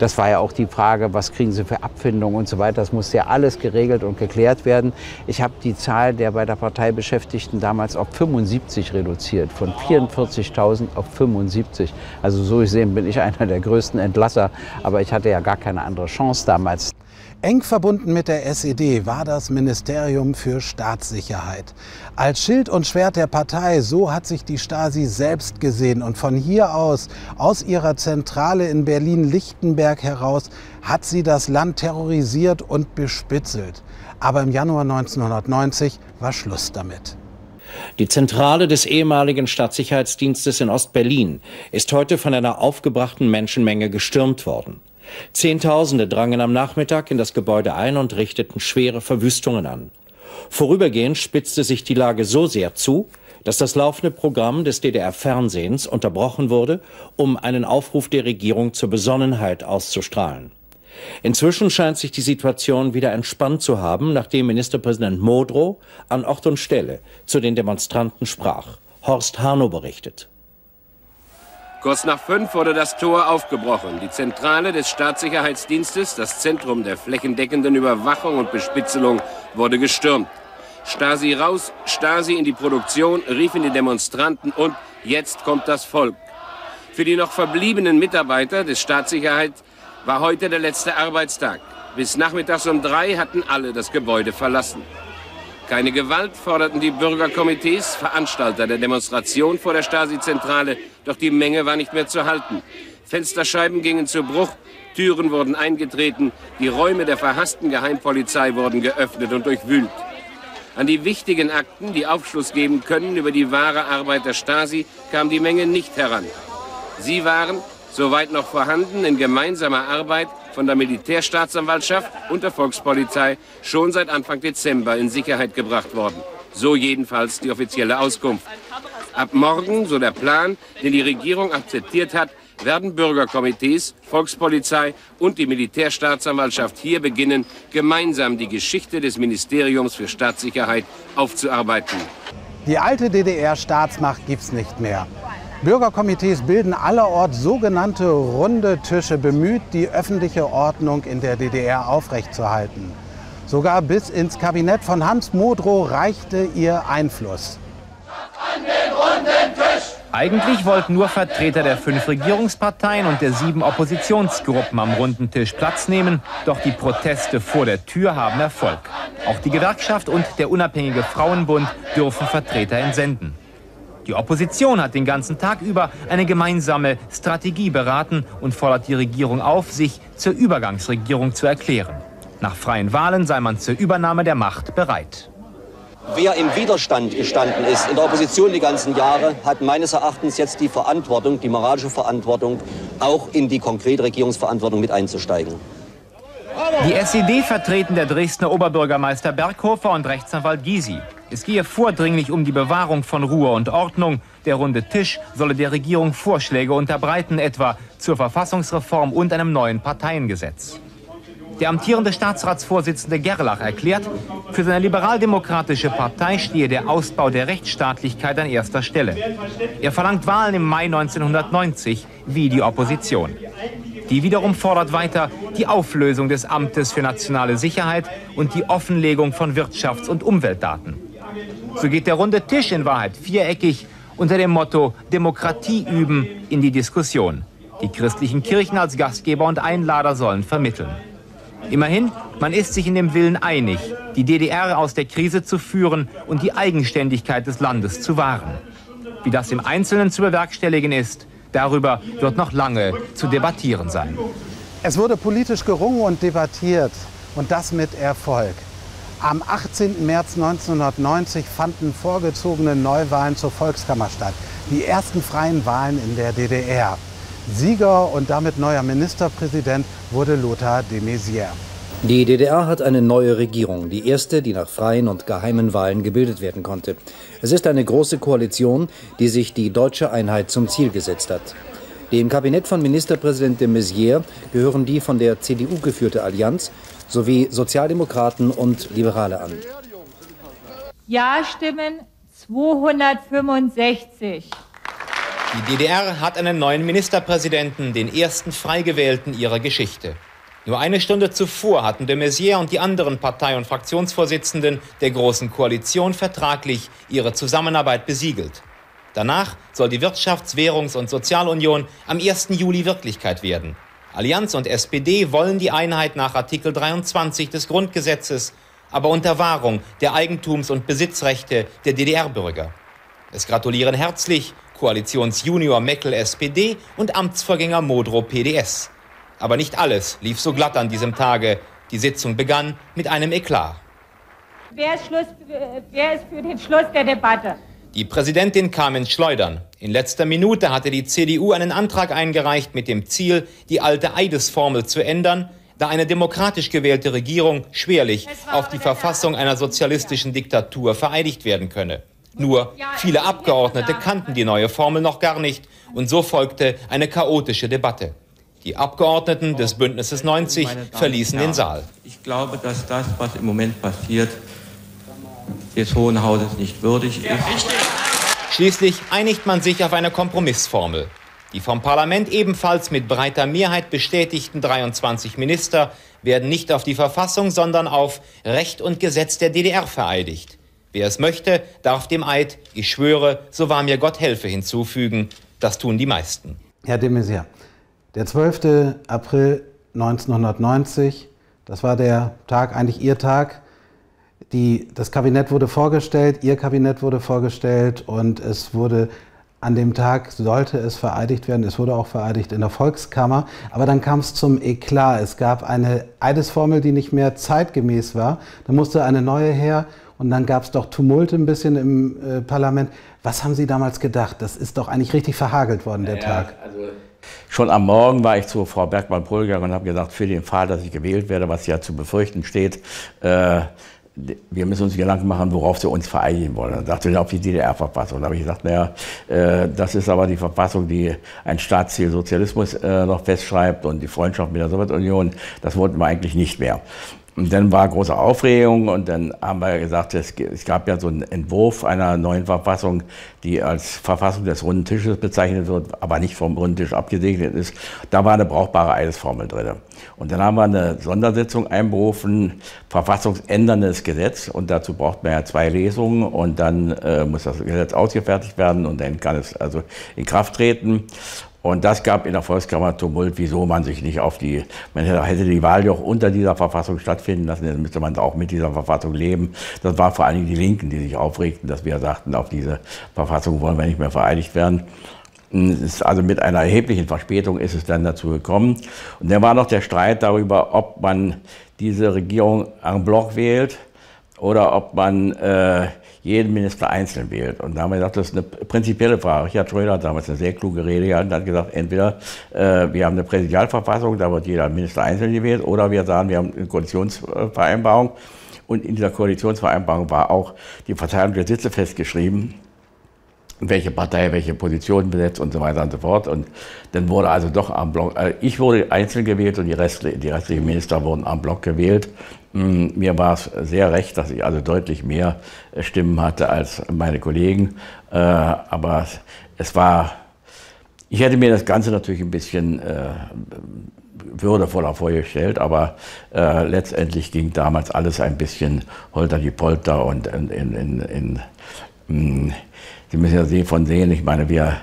Das war ja auch die Frage, was kriegen sie für Abfindungen und so weiter. Das musste ja alles geregelt und geklärt werden. Ich habe die Zahl der bei der Partei Beschäftigten damals auf 75 reduziert, von 44.000 auf 75. Also so gesehen bin ich einer der größten Entlasser, aber ich hatte ja gar keine andere Chance damals. Eng verbunden mit der SED war das Ministerium für Staatssicherheit. Als Schild und Schwert der Partei, so hat sich die Stasi selbst gesehen. Und von hier aus, aus ihrer Zentrale in Berlin-Lichtenberg heraus, hat sie das Land terrorisiert und bespitzelt. Aber im Januar 1990 war Schluss damit. Die Zentrale des ehemaligen Staatssicherheitsdienstes in Ostberlin ist heute von einer aufgebrachten Menschenmenge gestürmt worden. Zehntausende drangen am Nachmittag in das Gebäude ein und richteten schwere Verwüstungen an. Vorübergehend spitzte sich die Lage so sehr zu, dass das laufende Programm des DDR-Fernsehens unterbrochen wurde, um einen Aufruf der Regierung zur Besonnenheit auszustrahlen. Inzwischen scheint sich die Situation wieder entspannt zu haben, nachdem Ministerpräsident Modrow an Ort und Stelle zu den Demonstranten sprach. Horst Harnow berichtet. Kurz nach fünf wurde das Tor aufgebrochen. Die Zentrale des Staatssicherheitsdienstes, das Zentrum der flächendeckenden Überwachung und Bespitzelung, wurde gestürmt. Stasi raus, Stasi in die Produktion, riefen die Demonstranten und jetzt kommt das Volk. Für die noch verbliebenen Mitarbeiter des Staatssicherheit war heute der letzte Arbeitstag. Bis nachmittags um drei hatten alle das Gebäude verlassen. Keine Gewalt forderten die Bürgerkomitees, Veranstalter der Demonstration vor der Stasi-Zentrale, doch die Menge war nicht mehr zu halten. Fensterscheiben gingen zu Bruch Türen wurden eingetreten, die Räume der verhassten Geheimpolizei wurden geöffnet und durchwühlt. An die wichtigen Akten, die Aufschluss geben können über die wahre Arbeit der Stasi, kam die Menge nicht heran. Sie waren, soweit noch vorhanden, in gemeinsamer Arbeit von der Militärstaatsanwaltschaft und der Volkspolizei schon seit Anfang Dezember in Sicherheit gebracht worden. So jedenfalls die offizielle Auskunft. Ab morgen, so der Plan, den die Regierung akzeptiert hat, werden Bürgerkomitees, Volkspolizei und die Militärstaatsanwaltschaft hier beginnen, gemeinsam die Geschichte des Ministeriums für Staatssicherheit aufzuarbeiten. Die alte DDR-Staatsmacht gibt es nicht mehr. Bürgerkomitees bilden allerorts sogenannte runde Tische, bemüht, die öffentliche Ordnung in der DDR aufrechtzuerhalten. Sogar bis ins Kabinett von Hans Modrow reichte ihr Einfluss. An den runden Tisch! Eigentlich wollten nur Vertreter der fünf Regierungsparteien und der sieben Oppositionsgruppen am runden Tisch Platz nehmen, doch die Proteste vor der Tür haben Erfolg. Auch die Gewerkschaft und der unabhängige Frauenbund dürfen Vertreter entsenden. Die Opposition hat den ganzen Tag über eine gemeinsame Strategie beraten und fordert die Regierung auf, sich zur Übergangsregierung zu erklären. Nach freien Wahlen sei man zur Übernahme der Macht bereit. Wer im Widerstand gestanden ist, in der Opposition die ganzen Jahre, hat meines Erachtens jetzt die Verantwortung, die moralische Verantwortung, auch in die konkrete Regierungsverantwortung mit einzusteigen. Die SED vertreten der Dresdner Oberbürgermeister Berghofer und Rechtsanwalt Gysi. Es gehe vordringlich um die Bewahrung von Ruhe und Ordnung. Der runde Tisch solle der Regierung Vorschläge unterbreiten, etwa zur Verfassungsreform und einem neuen Parteiengesetz. Der amtierende Staatsratsvorsitzende Gerlach erklärt, für seine liberaldemokratische Partei stehe der Ausbau der Rechtsstaatlichkeit an erster Stelle. Er verlangt Wahlen im Mai 1990 wie die Opposition. Die wiederum fordert weiter die Auflösung des Amtes für nationale Sicherheit und die Offenlegung von Wirtschafts- und Umweltdaten. So geht der runde Tisch in Wahrheit viereckig unter dem Motto Demokratie üben in die Diskussion. Die christlichen Kirchen als Gastgeber und Einlader sollen vermitteln. Immerhin, man ist sich in dem Willen einig, die DDR aus der Krise zu führen und die Eigenständigkeit des Landes zu wahren. Wie das im Einzelnen zu bewerkstelligen ist, darüber wird noch lange zu debattieren sein. Es wurde politisch gerungen und debattiert und das mit Erfolg. Am 18. März 1990 fanden vorgezogene Neuwahlen zur Volkskammer statt. Die ersten freien Wahlen in der DDR. Sieger und damit neuer Ministerpräsident wurde Lothar de Maizière. Die DDR hat eine neue Regierung, die erste, die nach freien und geheimen Wahlen gebildet werden konnte. Es ist eine große Koalition, die sich die deutsche Einheit zum Ziel gesetzt hat. Dem Kabinett von Ministerpräsident de Maizière gehören die von der CDU geführte Allianz sowie Sozialdemokraten und Liberale an. Ja-Stimmen 265. Die DDR hat einen neuen Ministerpräsidenten, den ersten frei gewählten ihrer Geschichte. Nur eine Stunde zuvor hatten de Maizière und die anderen Partei- und Fraktionsvorsitzenden der Großen Koalition vertraglich ihre Zusammenarbeit besiegelt. Danach soll die Wirtschafts-, Währungs- und Sozialunion am 1. Juli Wirklichkeit werden. Allianz und SPD wollen die Einheit nach Artikel 23 des Grundgesetzes, aber unter Wahrung der Eigentums- und Besitzrechte der DDR-Bürger. Es gratulieren herzlich Koalitionsjunior Meckel SPD und Amtsvorgänger Modrow PDS. Aber nicht alles lief so glatt an diesem Tage. Die Sitzung begann mit einem Eklat. Wer ist, Schluss, wer ist für den Schluss der Debatte? Die Präsidentin kam ins Schleudern. In letzter Minute hatte die CDU einen Antrag eingereicht mit dem Ziel, die alte Eidesformel zu ändern, da eine demokratisch gewählte Regierung schwerlich auf die Verfassung einer sozialistischen Diktatur vereidigt werden könne. Nur viele Abgeordnete kannten die neue Formel noch gar nicht und so folgte eine chaotische Debatte. Die Abgeordneten des Bündnisses 90 verließen den Saal. Ich glaube, dass das, was im Moment passiert, des Hohen Hauses nicht würdig ist. Schließlich einigt man sich auf eine Kompromissformel. Die vom Parlament ebenfalls mit breiter Mehrheit bestätigten 23 Minister werden nicht auf die Verfassung, sondern auf Recht und Gesetz der DDR vereidigt. Wer es möchte, darf dem Eid, ich schwöre, so wahr mir Gott helfe, hinzufügen. Das tun die meisten. Herr de Maizière, der 12. April 1990, das war der Tag, eigentlich Ihr Tag. Die, das Kabinett wurde vorgestellt, Ihr Kabinett wurde vorgestellt und es wurde An dem Tag sollte es vereidigt werden. Es wurde auch vereidigt in der Volkskammer. Aber dann kam es zum Eklat. Es gab eine Eidesformel, die nicht mehr zeitgemäß war. Da musste eine neue her. Und dann gab es doch Tumulte ein bisschen im äh, Parlament. Was haben Sie damals gedacht? Das ist doch eigentlich richtig verhagelt worden, der ja, Tag. Also Schon am Morgen war ich zu Frau Bergmann-Pohl gegangen und habe gesagt, für den Fall, dass ich gewählt werde, was ja zu befürchten steht, äh, wir müssen uns Gedanken machen, worauf sie uns vereinigen wollen. Dann dachte ich auf die DDR-Verfassung. Da habe ich gesagt, naja, äh, das ist aber die Verfassung, die ein Staatsziel Sozialismus äh, noch festschreibt und die Freundschaft mit der Sowjetunion, das wollten wir eigentlich nicht mehr. Und dann war große Aufregung und dann haben wir gesagt, es, gab ja so einen Entwurf einer neuen Verfassung, die als Verfassung des runden Tisches bezeichnet wird, aber nicht vom runden Tisch abgesegnet ist. Da war eine brauchbare Eidesformel drin. Und dann haben wir eine Sondersitzung einberufen, verfassungsänderndes Gesetz und dazu braucht man ja zwei Lesungen und dann äh, muss das Gesetz ausgefertigt werden und dann kann es also in Kraft treten. Und das gab in der Volkskammer Tumult, wieso man sich nicht auf die, man hätte die Wahl auch unter dieser Verfassung stattfinden lassen, dann müsste man auch mit dieser Verfassung leben. Das waren vor allen Dingen die Linken, die sich aufregten, dass wir sagten, auf diese Verfassung wollen wir nicht mehr vereidigt werden. Also mit einer erheblichen Verspätung ist es dann dazu gekommen. Und dann war noch der Streit darüber, ob man diese Regierung en bloc wählt oder ob man äh, jeden Minister einzeln wählt. Und da haben wir gesagt, das ist eine prinzipielle Frage. Richard Schröder hat damals eine sehr kluge Rede gehalten und hat gesagt, entweder äh, wir haben eine Präsidialverfassung, da wird jeder Minister einzeln gewählt, oder wir sagen, wir haben eine Koalitionsvereinbarung. Und in dieser Koalitionsvereinbarung war auch die Verteilung der Sitze festgeschrieben welche Partei welche Position besetzt und so weiter und so fort. Und dann wurde also doch am Block, äh, ich wurde einzeln gewählt und die, Rest, die restlichen Minister wurden am Block gewählt. Mm, mir war es sehr recht, dass ich also deutlich mehr äh, Stimmen hatte als meine Kollegen. Äh, aber es war, ich hätte mir das Ganze natürlich ein bisschen äh, würdevoller vorgestellt, aber letztendlich ging damals alles ein bisschen holter die Polter und in, in, in, mm, Sie müssen ja von sehen, ich meine, wir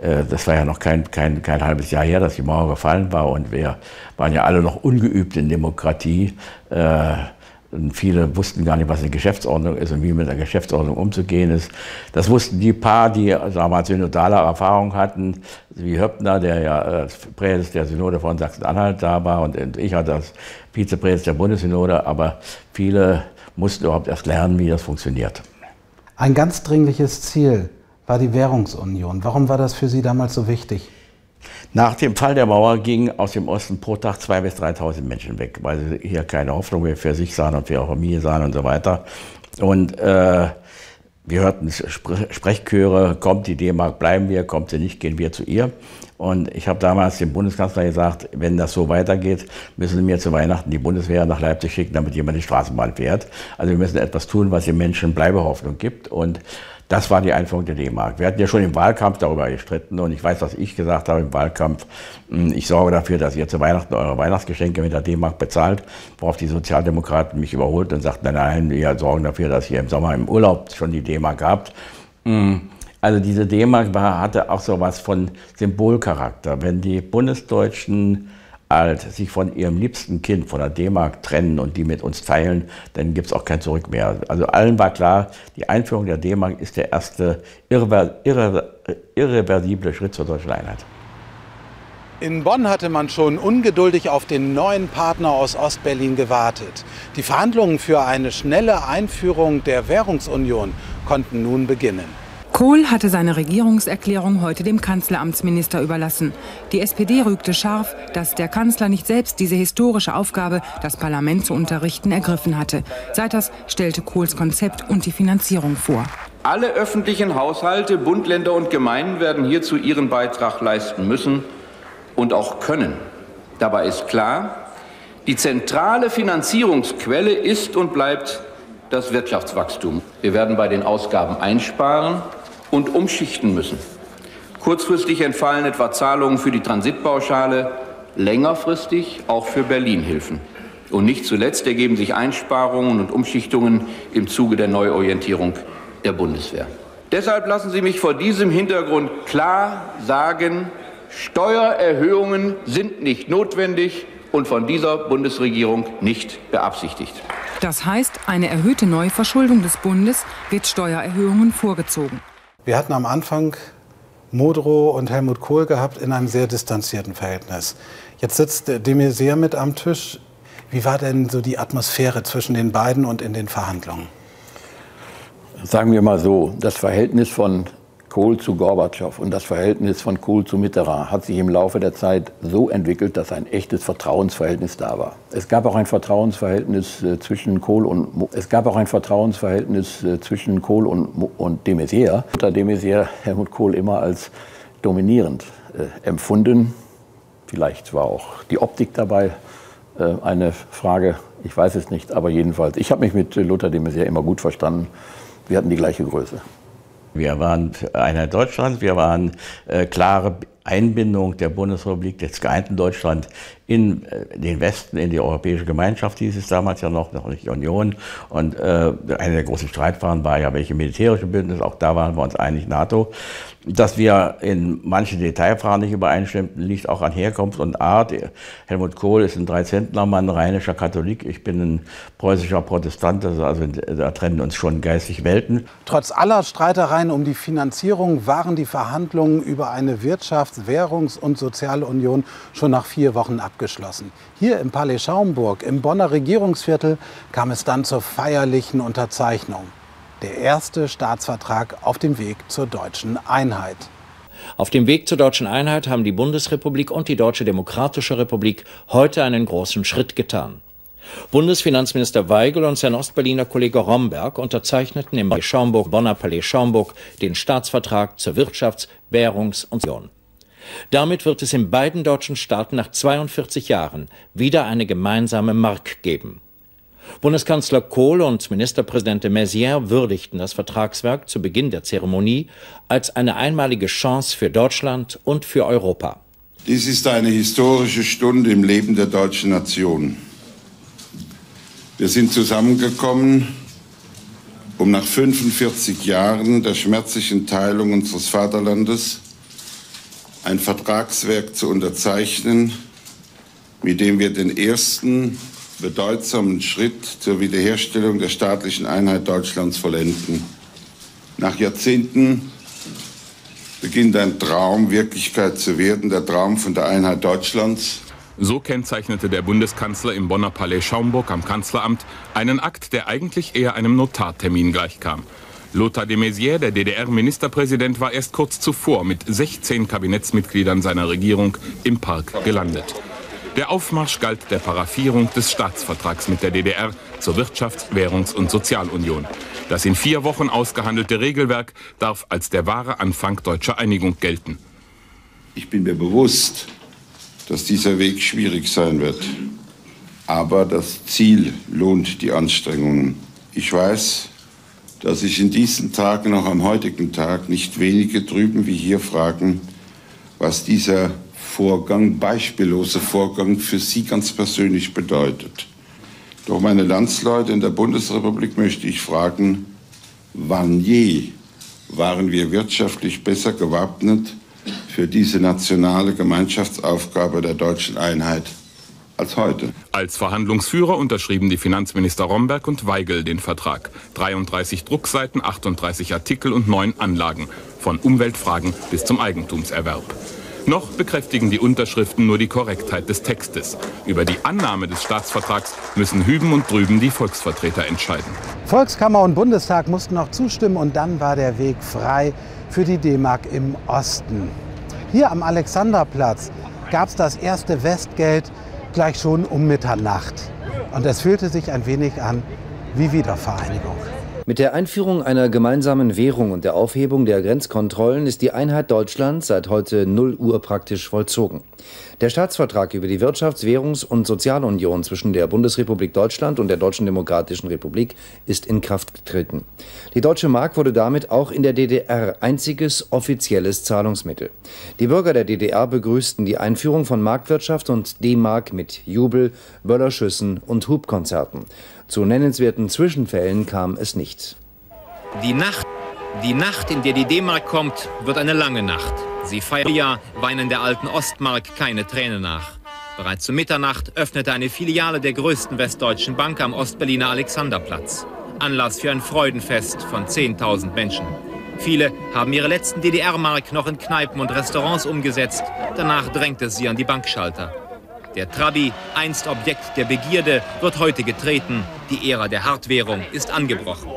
das war ja noch kein, kein, kein halbes Jahr her, dass die Mauer gefallen war und wir waren ja alle noch ungeübt in Demokratie. Äh, und viele wussten gar nicht, was eine Geschäftsordnung ist und wie mit der Geschäftsordnung umzugehen ist. Das wussten die paar, die damals synodale Erfahrung hatten, wie Höppner, der ja als Präses der Synode von Sachsen-Anhalt da war und ich als Vizepräses der Bundessynode, aber viele mussten überhaupt erst lernen, wie das funktioniert. Ein ganz dringliches Ziel war die Währungsunion. Warum war das für Sie damals so wichtig? Nach dem Fall der Mauer gingen aus dem Osten pro Tag 2.000 bis 3.000 Menschen weg, weil sie hier keine Hoffnung mehr für sich sahen und für ihre Familie sahen und so weiter. Und äh, wir hörten Sprechchöre, kommt die D-Mark, bleiben wir, kommt sie nicht, gehen wir zu ihr. Und ich habe damals dem Bundeskanzler gesagt, wenn das so weitergeht, müssen Sie mir zu Weihnachten die Bundeswehr nach Leipzig schicken, damit jemand die Straßenbahn fährt. Also wir müssen etwas tun, was den Menschen Bleibehoffnung gibt. Und das war die Einführung der D-Mark. Wir hatten ja schon im Wahlkampf darüber gestritten und ich weiß, was ich gesagt habe im Wahlkampf. Hm, ich sorge dafür, dass ihr zu Weihnachten eure Weihnachtsgeschenke mit der D-Mark bezahlt, worauf die Sozialdemokraten mich überholt und sagten, nein, nein, wir sorgen dafür, dass ihr im Sommer im Urlaub schon die D-Mark habt. Hm, also diese D-Mark hatte auch so was von Symbolcharakter. Wenn die Bundesdeutschen alt sich von ihrem liebsten Kind, von der D-Mark trennen und die mit uns teilen, dann gibt es auch kein Zurück mehr. Also allen war klar, die Einführung der D-Mark ist der erste irrever irre irreversible Schritt zur deutschen Einheit. In Bonn hatte man schon ungeduldig auf den neuen Partner aus Ostberlin gewartet. Die Verhandlungen für eine schnelle Einführung der Währungsunion konnten nun beginnen. Kohl hatte seine Regierungserklärung heute dem Kanzleramtsminister überlassen. Die SPD rügte scharf, dass der Kanzler nicht selbst diese historische Aufgabe, das Parlament zu unterrichten, ergriffen hatte. Seiters stellte Kohls Konzept und die Finanzierung vor. Alle öffentlichen Haushalte, Bund, Länder und Gemeinden werden hierzu ihren Beitrag leisten müssen und auch können. Dabei ist klar, die zentrale Finanzierungsquelle ist und bleibt das Wirtschaftswachstum. Wir werden bei den Ausgaben einsparen und umschichten müssen. Kurzfristig entfallen etwa Zahlungen für die Transitpauschale, längerfristig auch für Berlin-Hilfen. Und nicht zuletzt ergeben sich Einsparungen und Umschichtungen im Zuge der Neuorientierung der Bundeswehr. Deshalb lassen Sie mich vor diesem Hintergrund klar sagen, Steuererhöhungen sind nicht notwendig und von dieser Bundesregierung nicht beabsichtigt. Das heißt, eine erhöhte Neuverschuldung des Bundes wird Steuererhöhungen vorgezogen. Wir hatten am Anfang Modrow und Helmut Kohl gehabt in einem sehr distanzierten Verhältnis. Jetzt sitzt de Maizière mit am Tisch. Wie war denn so die Atmosphäre zwischen den beiden und in den Verhandlungen? Sagen wir mal so, das Verhältnis von Kohl zu Gorbatschow und das Verhältnis von Kohl zu Mitterrand hat sich im Laufe der Zeit so entwickelt, dass ein echtes Vertrauensverhältnis da war. Es gab auch ein Vertrauensverhältnis äh, zwischen Kohl und es gab auch ein Vertrauensverhältnis äh, zwischen Kohl und, und de Maizière. Unter de Maizière Helmut Kohl immer als dominierend äh, empfunden. Vielleicht war auch die Optik dabei äh, eine Frage. Ich weiß es nicht, aber jedenfalls. Ich habe mich mit Lothar de Maizière immer gut verstanden. Wir hatten die gleiche Größe. Wir waren Einheit Deutschland, wir waren äh, klare Einbindung der Bundesrepublik des geeinten Deutschland in äh, den Westen, in die Europäische Gemeinschaft hieß es damals ja noch, noch nicht Union. Und äh, einer der großen Streitfragen war ja, welche militärische Bündnis, auch da waren wir uns einig, NATO. Dass wir in manchen Detailfragen nicht übereinstimmten, liegt auch an Herkunft und Art. Helmut Kohl ist ein Dreizentnermann, rheinischer Katholik. Ich bin ein preußischer Protestant. Also da trennen uns schon geistig Welten. Trotz aller Streitereien um die Finanzierung waren die Verhandlungen über eine Wirtschafts-, Währungs- und Sozialunion schon nach vier Wochen abgeschlossen. Hier im Palais Schaumburg, im Bonner Regierungsviertel, kam es dann zur feierlichen Unterzeichnung der erste Staatsvertrag auf dem Weg zur deutschen Einheit. Auf dem Weg zur deutschen Einheit haben die Bundesrepublik und die Deutsche Demokratische Republik heute einen großen Schritt getan. Bundesfinanzminister Weigel und sein Ostberliner Kollege Romberg unterzeichneten im Schaumburg, Bonner Palais Schaumburg den Staatsvertrag zur Wirtschafts-, Währungs- und Union. Damit wird es in beiden deutschen Staaten nach 42 Jahren wieder eine gemeinsame Mark geben. Bundeskanzler Kohl und Ministerpräsident de Maizière würdigten das Vertragswerk zu Beginn der Zeremonie als eine einmalige Chance für Deutschland und für Europa. Dies ist eine historische Stunde im Leben der deutschen Nation. Wir sind zusammengekommen, um nach 45 Jahren der schmerzlichen Teilung unseres Vaterlandes ein Vertragswerk zu unterzeichnen, mit dem wir den ersten bedeutsamen Schritt zur Wiederherstellung der staatlichen Einheit Deutschlands vollenden. Nach Jahrzehnten beginnt ein Traum Wirklichkeit zu werden, der Traum von der Einheit Deutschlands. So kennzeichnete der Bundeskanzler im Bonner Palais Schaumburg am Kanzleramt einen Akt, der eigentlich eher einem Notartermin gleichkam. Lothar de Maizière, der DDR-Ministerpräsident, war erst kurz zuvor mit 16 Kabinettsmitgliedern seiner Regierung im Park gelandet. Der Aufmarsch galt der Paraffierung des Staatsvertrags mit der DDR zur Wirtschafts-, Währungs- und Sozialunion. Das in vier Wochen ausgehandelte Regelwerk darf als der wahre Anfang deutscher Einigung gelten. Ich bin mir bewusst, dass dieser Weg schwierig sein wird. Aber das Ziel lohnt die Anstrengungen. Ich weiß, dass sich in diesen Tagen, auch am heutigen Tag, nicht wenige drüben wie hier fragen, was dieser Vorgang, beispiellose Vorgang für Sie ganz persönlich bedeutet. Doch meine Landsleute in der Bundesrepublik möchte ich fragen, wann je waren wir wirtschaftlich besser gewappnet für diese nationale Gemeinschaftsaufgabe der deutschen Einheit als heute. Als Verhandlungsführer unterschrieben die Finanzminister Romberg und Weigel den Vertrag. 33 Druckseiten, 38 Artikel und 9 Anlagen. Von Umweltfragen bis zum Eigentumserwerb. Noch bekräftigen die Unterschriften nur die Korrektheit des Textes. Über die Annahme des Staatsvertrags müssen hüben und drüben die Volksvertreter entscheiden. Volkskammer und Bundestag mussten noch zustimmen und dann war der Weg frei für die D-Mark im Osten. Hier am Alexanderplatz gab es das erste Westgeld gleich schon um Mitternacht. Und es fühlte sich ein wenig an wie Wiedervereinigung. Mit der Einführung einer gemeinsamen Währung und der Aufhebung der Grenzkontrollen ist die Einheit Deutschlands seit heute 0 Uhr praktisch vollzogen. Der Staatsvertrag über die Wirtschafts-, Währungs- und Sozialunion zwischen der Bundesrepublik Deutschland und der Deutschen Demokratischen Republik ist in Kraft getreten. Die deutsche Mark wurde damit auch in der DDR einziges offizielles Zahlungsmittel. Die Bürger der DDR begrüßten die Einführung von Marktwirtschaft und D-Mark mit Jubel, Böllerschüssen und Hubkonzerten. Zu nennenswerten Zwischenfällen kam es nicht. Die Nacht, die Nacht, in der die D-Mark kommt, wird eine lange Nacht. Sie feiern ja, weinen der alten Ostmark keine Tränen nach. Bereits zu Mitternacht öffnete eine Filiale der größten westdeutschen Bank am Ostberliner Alexanderplatz. Anlass für ein Freudenfest von 10.000 Menschen. Viele haben ihre letzten DDR-Mark noch in Kneipen und Restaurants umgesetzt. Danach drängt es sie an die Bankschalter. Der Trabi, einst Objekt der Begierde, wird heute getreten. Die Ära der Hartwährung ist angebrochen.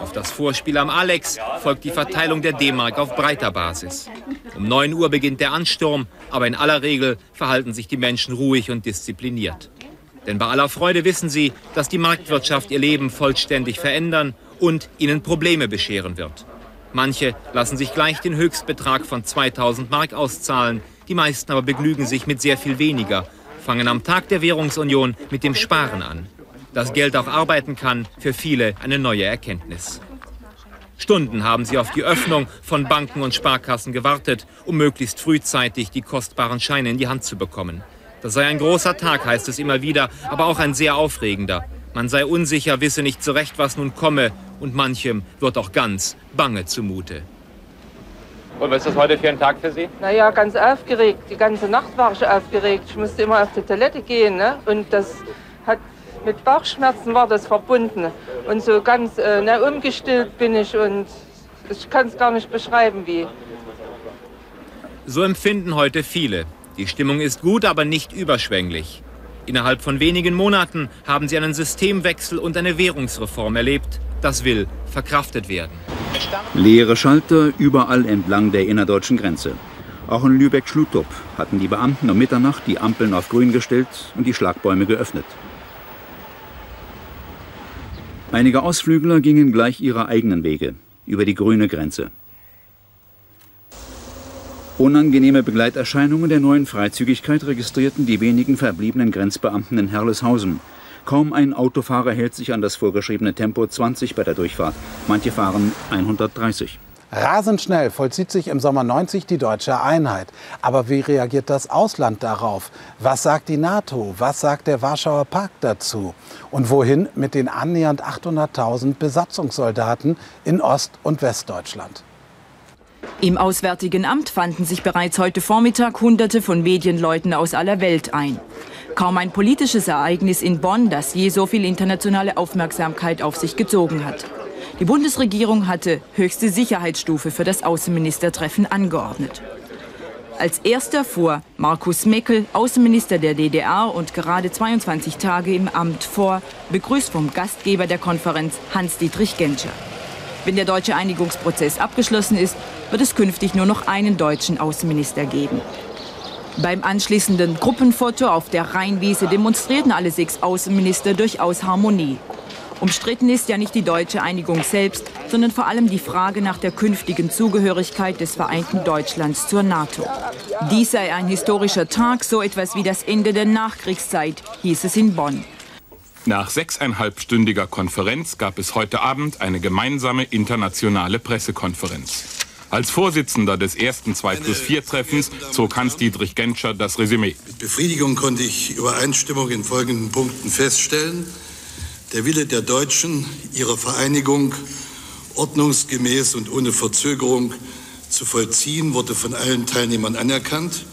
Auf das Vorspiel am Alex folgt die Verteilung der D-Mark auf breiter Basis. Um 9 Uhr beginnt der Ansturm, aber in aller Regel verhalten sich die Menschen ruhig und diszipliniert. Denn bei aller Freude wissen sie, dass die Marktwirtschaft ihr Leben vollständig verändern und ihnen Probleme bescheren wird. Manche lassen sich gleich den Höchstbetrag von 2000 Mark auszahlen, die meisten aber begnügen sich mit sehr viel weniger, fangen am Tag der Währungsunion mit dem Sparen an. Dass Geld auch arbeiten kann, für viele eine neue Erkenntnis. Stunden haben sie auf die Öffnung von Banken und Sparkassen gewartet, um möglichst frühzeitig die kostbaren Scheine in die Hand zu bekommen. Das sei ein großer Tag, heißt es immer wieder, aber auch ein sehr aufregender. Man sei unsicher, wisse nicht zurecht, was nun komme, und manchem wird auch ganz bange zumute. Und was ist das heute für ein Tag für Sie? Naja, ganz aufgeregt. Die ganze Nacht war ich aufgeregt. Ich musste immer auf die Toilette gehen. Ne? Und das hat mit Bauchschmerzen war das verbunden. Und so ganz äh, ne, umgestillt bin ich und ich kann es gar nicht beschreiben, wie. So empfinden heute viele. Die Stimmung ist gut, aber nicht überschwänglich. Innerhalb von wenigen Monaten haben sie einen Systemwechsel und eine Währungsreform erlebt. Das will verkraftet werden. Leere Schalter überall entlang der innerdeutschen Grenze. Auch in Lübeck-Schlutop hatten die Beamten um Mitternacht die Ampeln auf grün gestellt und die Schlagbäume geöffnet. Einige Ausflügler gingen gleich ihre eigenen Wege über die grüne Grenze. Unangenehme Begleiterscheinungen der neuen Freizügigkeit registrierten die wenigen verbliebenen Grenzbeamten in Herleshausen. Kaum ein Autofahrer hält sich an das vorgeschriebene Tempo 20 bei der Durchfahrt. Manche fahren 130. Rasend schnell vollzieht sich im Sommer 90 die deutsche Einheit. Aber wie reagiert das Ausland darauf? Was sagt die NATO? Was sagt der Warschauer Pakt dazu? Und wohin mit den annähernd 800.000 Besatzungssoldaten in Ost- und Westdeutschland? Im Auswärtigen Amt fanden sich bereits heute Vormittag Hunderte von Medienleuten aus aller Welt ein. Kaum ein politisches Ereignis in Bonn, das je so viel internationale Aufmerksamkeit auf sich gezogen hat. Die Bundesregierung hatte höchste Sicherheitsstufe für das Außenministertreffen angeordnet. Als erster fuhr Markus Meckel, Außenminister der DDR und gerade 22 Tage im Amt vor, begrüßt vom Gastgeber der Konferenz Hans-Dietrich Genscher. Wenn der deutsche Einigungsprozess abgeschlossen ist, wird es künftig nur noch einen deutschen Außenminister geben. Beim anschließenden Gruppenfoto auf der Rheinwiese demonstrierten alle sechs Außenminister durchaus Harmonie. Umstritten ist ja nicht die deutsche Einigung selbst, sondern vor allem die Frage nach der künftigen Zugehörigkeit des vereinten Deutschlands zur NATO. Dies sei ein historischer Tag, so etwas wie das Ende der Nachkriegszeit, hieß es in Bonn. Nach sechseinhalbstündiger Konferenz gab es heute Abend eine gemeinsame internationale Pressekonferenz. Als Vorsitzender des ersten 2 plus 4 Treffens zog Hans-Dietrich Genscher das Resümee. Mit Befriedigung konnte ich Übereinstimmung in folgenden Punkten feststellen. Der Wille der Deutschen, ihre Vereinigung ordnungsgemäß und ohne Verzögerung zu vollziehen, wurde von allen Teilnehmern anerkannt.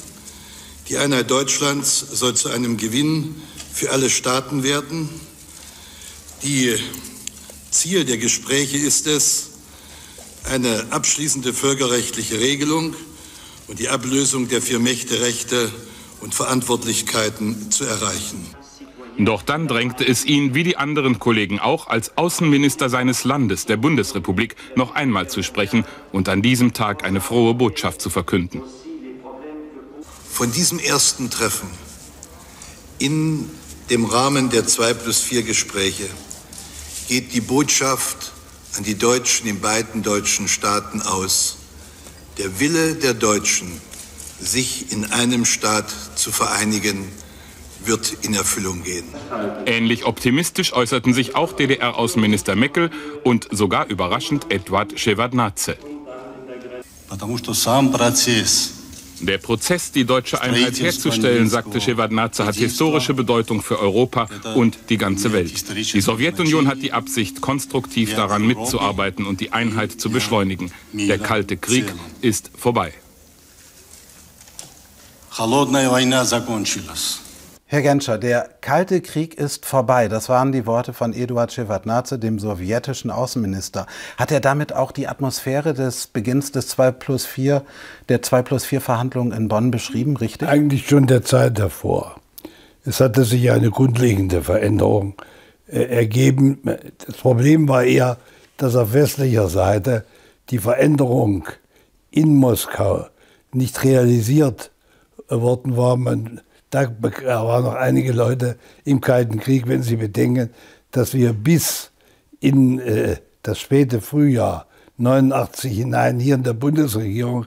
Die Einheit Deutschlands soll zu einem Gewinn für alle Staaten werden. Die Ziel der Gespräche ist es, eine abschließende völkerrechtliche Regelung und die Ablösung der vier Mächterechte und Verantwortlichkeiten zu erreichen. Doch dann drängte es ihn, wie die anderen Kollegen auch, als Außenminister seines Landes, der Bundesrepublik, noch einmal zu sprechen und an diesem Tag eine frohe Botschaft zu verkünden. Von diesem ersten Treffen in dem Rahmen der 2 plus 4 Gespräche geht die Botschaft an die Deutschen in beiden deutschen Staaten aus. Der Wille der Deutschen, sich in einem Staat zu vereinigen, wird in Erfüllung gehen. Ähnlich optimistisch äußerten sich auch DDR-Außenminister Meckel und sogar überraschend Eduard Shevardnadze. Der Prozess, die deutsche Einheit herzustellen, sagte Shevardnadze, hat historische Bedeutung für Europa und die ganze Welt. Die Sowjetunion hat die Absicht, konstruktiv daran mitzuarbeiten und die Einheit zu beschleunigen. Der Kalte Krieg ist vorbei. Herr Genscher, der Kalte Krieg ist vorbei. Das waren die Worte von Eduard Shevardnadze, dem sowjetischen Außenminister. Hat er damit auch die Atmosphäre des Beginns des 2 plus 4, der 2 plus 4 Verhandlungen in Bonn beschrieben, richtig? Eigentlich schon der Zeit davor. Es hatte sich eine grundlegende Veränderung äh, ergeben. Das Problem war eher, dass auf westlicher Seite die Veränderung in Moskau nicht realisiert worden war. Man da waren noch einige Leute im Kalten Krieg, wenn Sie bedenken, dass wir bis in äh, das späte Frühjahr 89 hinein hier in der Bundesregierung,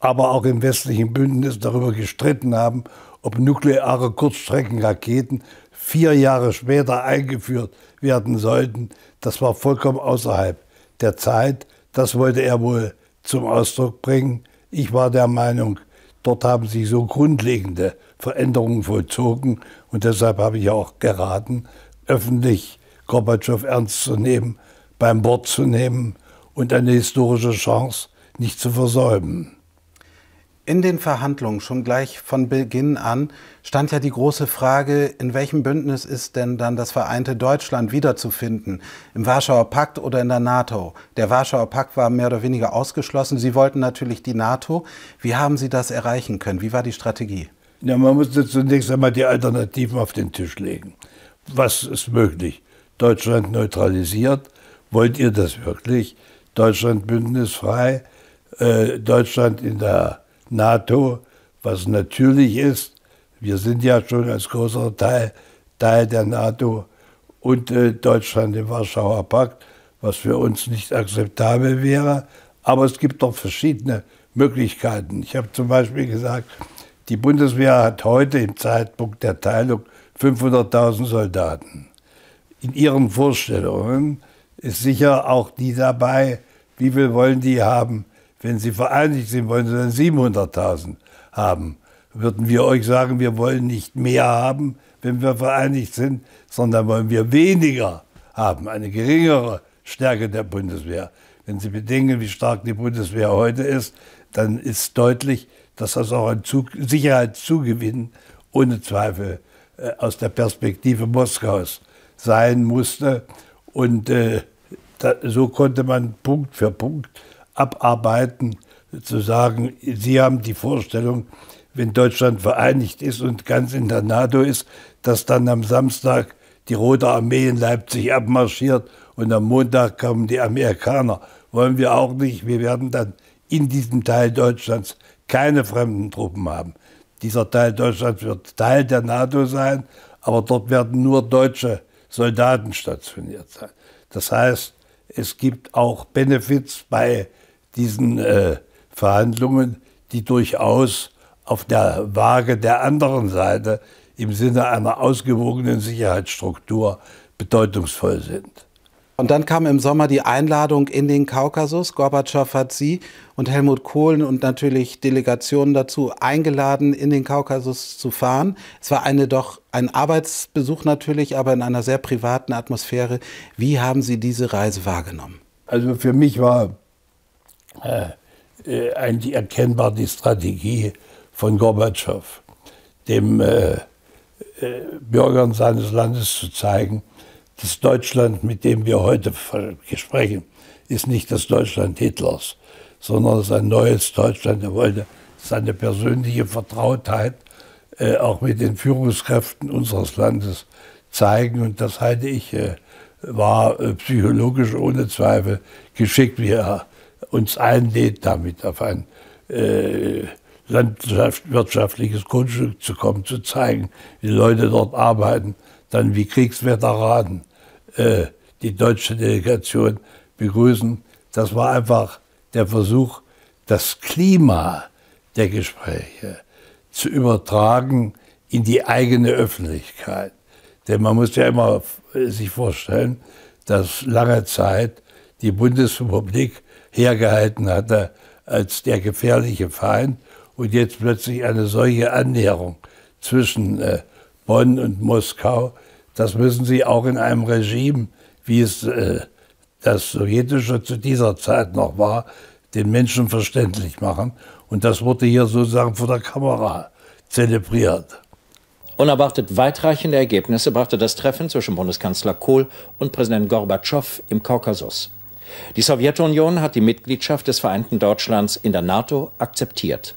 aber auch im westlichen Bündnis darüber gestritten haben, ob nukleare Kurzstreckenraketen vier Jahre später eingeführt werden sollten. Das war vollkommen außerhalb der Zeit. Das wollte er wohl zum Ausdruck bringen. Ich war der Meinung, dort haben sich so grundlegende Veränderungen vollzogen. Und deshalb habe ich auch geraten, öffentlich Gorbatschow ernst zu nehmen, beim Wort zu nehmen und eine historische Chance nicht zu versäumen. In den Verhandlungen schon gleich von Beginn an stand ja die große Frage, in welchem Bündnis ist denn dann das vereinte Deutschland wiederzufinden? Im Warschauer Pakt oder in der NATO? Der Warschauer Pakt war mehr oder weniger ausgeschlossen. Sie wollten natürlich die NATO. Wie haben Sie das erreichen können? Wie war die Strategie? Ja, man musste zunächst einmal die Alternativen auf den Tisch legen. Was ist möglich? Deutschland neutralisiert. Wollt ihr das wirklich? Deutschland bündnisfrei, äh, Deutschland in der NATO, was natürlich ist. Wir sind ja schon als großer Teil Teil der NATO und äh, Deutschland im Warschauer Pakt, was für uns nicht akzeptabel wäre. Aber es gibt doch verschiedene Möglichkeiten. Ich habe zum Beispiel gesagt, die Bundeswehr hat heute im Zeitpunkt der Teilung 500.000 Soldaten. In ihren Vorstellungen ist sicher auch die dabei, wie viel wollen die haben, wenn sie vereinigt sind, wollen sie dann 700.000 haben. Würden wir euch sagen, wir wollen nicht mehr haben, wenn wir vereinigt sind, sondern wollen wir weniger haben, eine geringere Stärke der Bundeswehr. Wenn Sie bedenken, wie stark die Bundeswehr heute ist, dann ist deutlich, dass das auch ein Zug Sicherheitszugewinn ohne Zweifel äh, aus der Perspektive Moskaus sein musste. Und äh, da, so konnte man Punkt für Punkt abarbeiten, zu sagen, Sie haben die Vorstellung, wenn Deutschland vereinigt ist und ganz in der NATO ist, dass dann am Samstag die Rote Armee in Leipzig abmarschiert und am Montag kommen die Amerikaner. Wollen wir auch nicht. Wir werden dann in diesem Teil Deutschlands keine fremden Truppen haben. Dieser Teil Deutschlands wird Teil der NATO sein, aber dort werden nur deutsche Soldaten stationiert sein. Das heißt, es gibt auch Benefits bei diesen äh, Verhandlungen, die durchaus auf der Waage der anderen Seite im Sinne einer ausgewogenen Sicherheitsstruktur bedeutungsvoll sind. Und dann kam im Sommer die Einladung in den Kaukasus. Gorbatschow hat Sie und Helmut Kohl und natürlich Delegationen dazu eingeladen, in den Kaukasus zu fahren. Es war eine doch ein Arbeitsbesuch natürlich, aber in einer sehr privaten Atmosphäre. Wie haben Sie diese Reise wahrgenommen? Also für mich war äh, äh eigentlich erkennbar die Strategie von Gorbatschow, dem äh, äh, Bürgern seines Landes zu zeigen, das Deutschland, mit dem wir heute sprechen, ist nicht das Deutschland Hitlers, sondern es ist ein neues Deutschland. Er wollte seine persönliche Vertrautheit äh, auch mit den Führungskräften unseres Landes zeigen. Und das halte ich, äh, war äh, psychologisch ohne Zweifel geschickt, wie er uns einlädt, damit auf ein äh, landwirtschaftliches Grundstück zu kommen, zu zeigen, wie die Leute dort arbeiten, dann wie Kriegsveteranen äh, die deutsche Delegation begrüßen. Das war einfach der Versuch, das Klima der Gespräche zu übertragen in die eigene Öffentlichkeit. Denn man muss ja immer sich vorstellen, dass lange Zeit die Bundesrepublik hergehalten hatte als der gefährliche Feind und jetzt plötzlich eine solche Annäherung zwischen äh, Bonn und Moskau das müssen Sie auch in einem Regime, wie es äh, das sowjetische zu dieser Zeit noch war, den Menschen verständlich machen. Und das wurde hier sozusagen vor der Kamera zelebriert. Unerwartet weitreichende Ergebnisse brachte das Treffen zwischen Bundeskanzler Kohl und Präsident Gorbatschow im Kaukasus. Die Sowjetunion hat die Mitgliedschaft des vereinten Deutschlands in der NATO akzeptiert.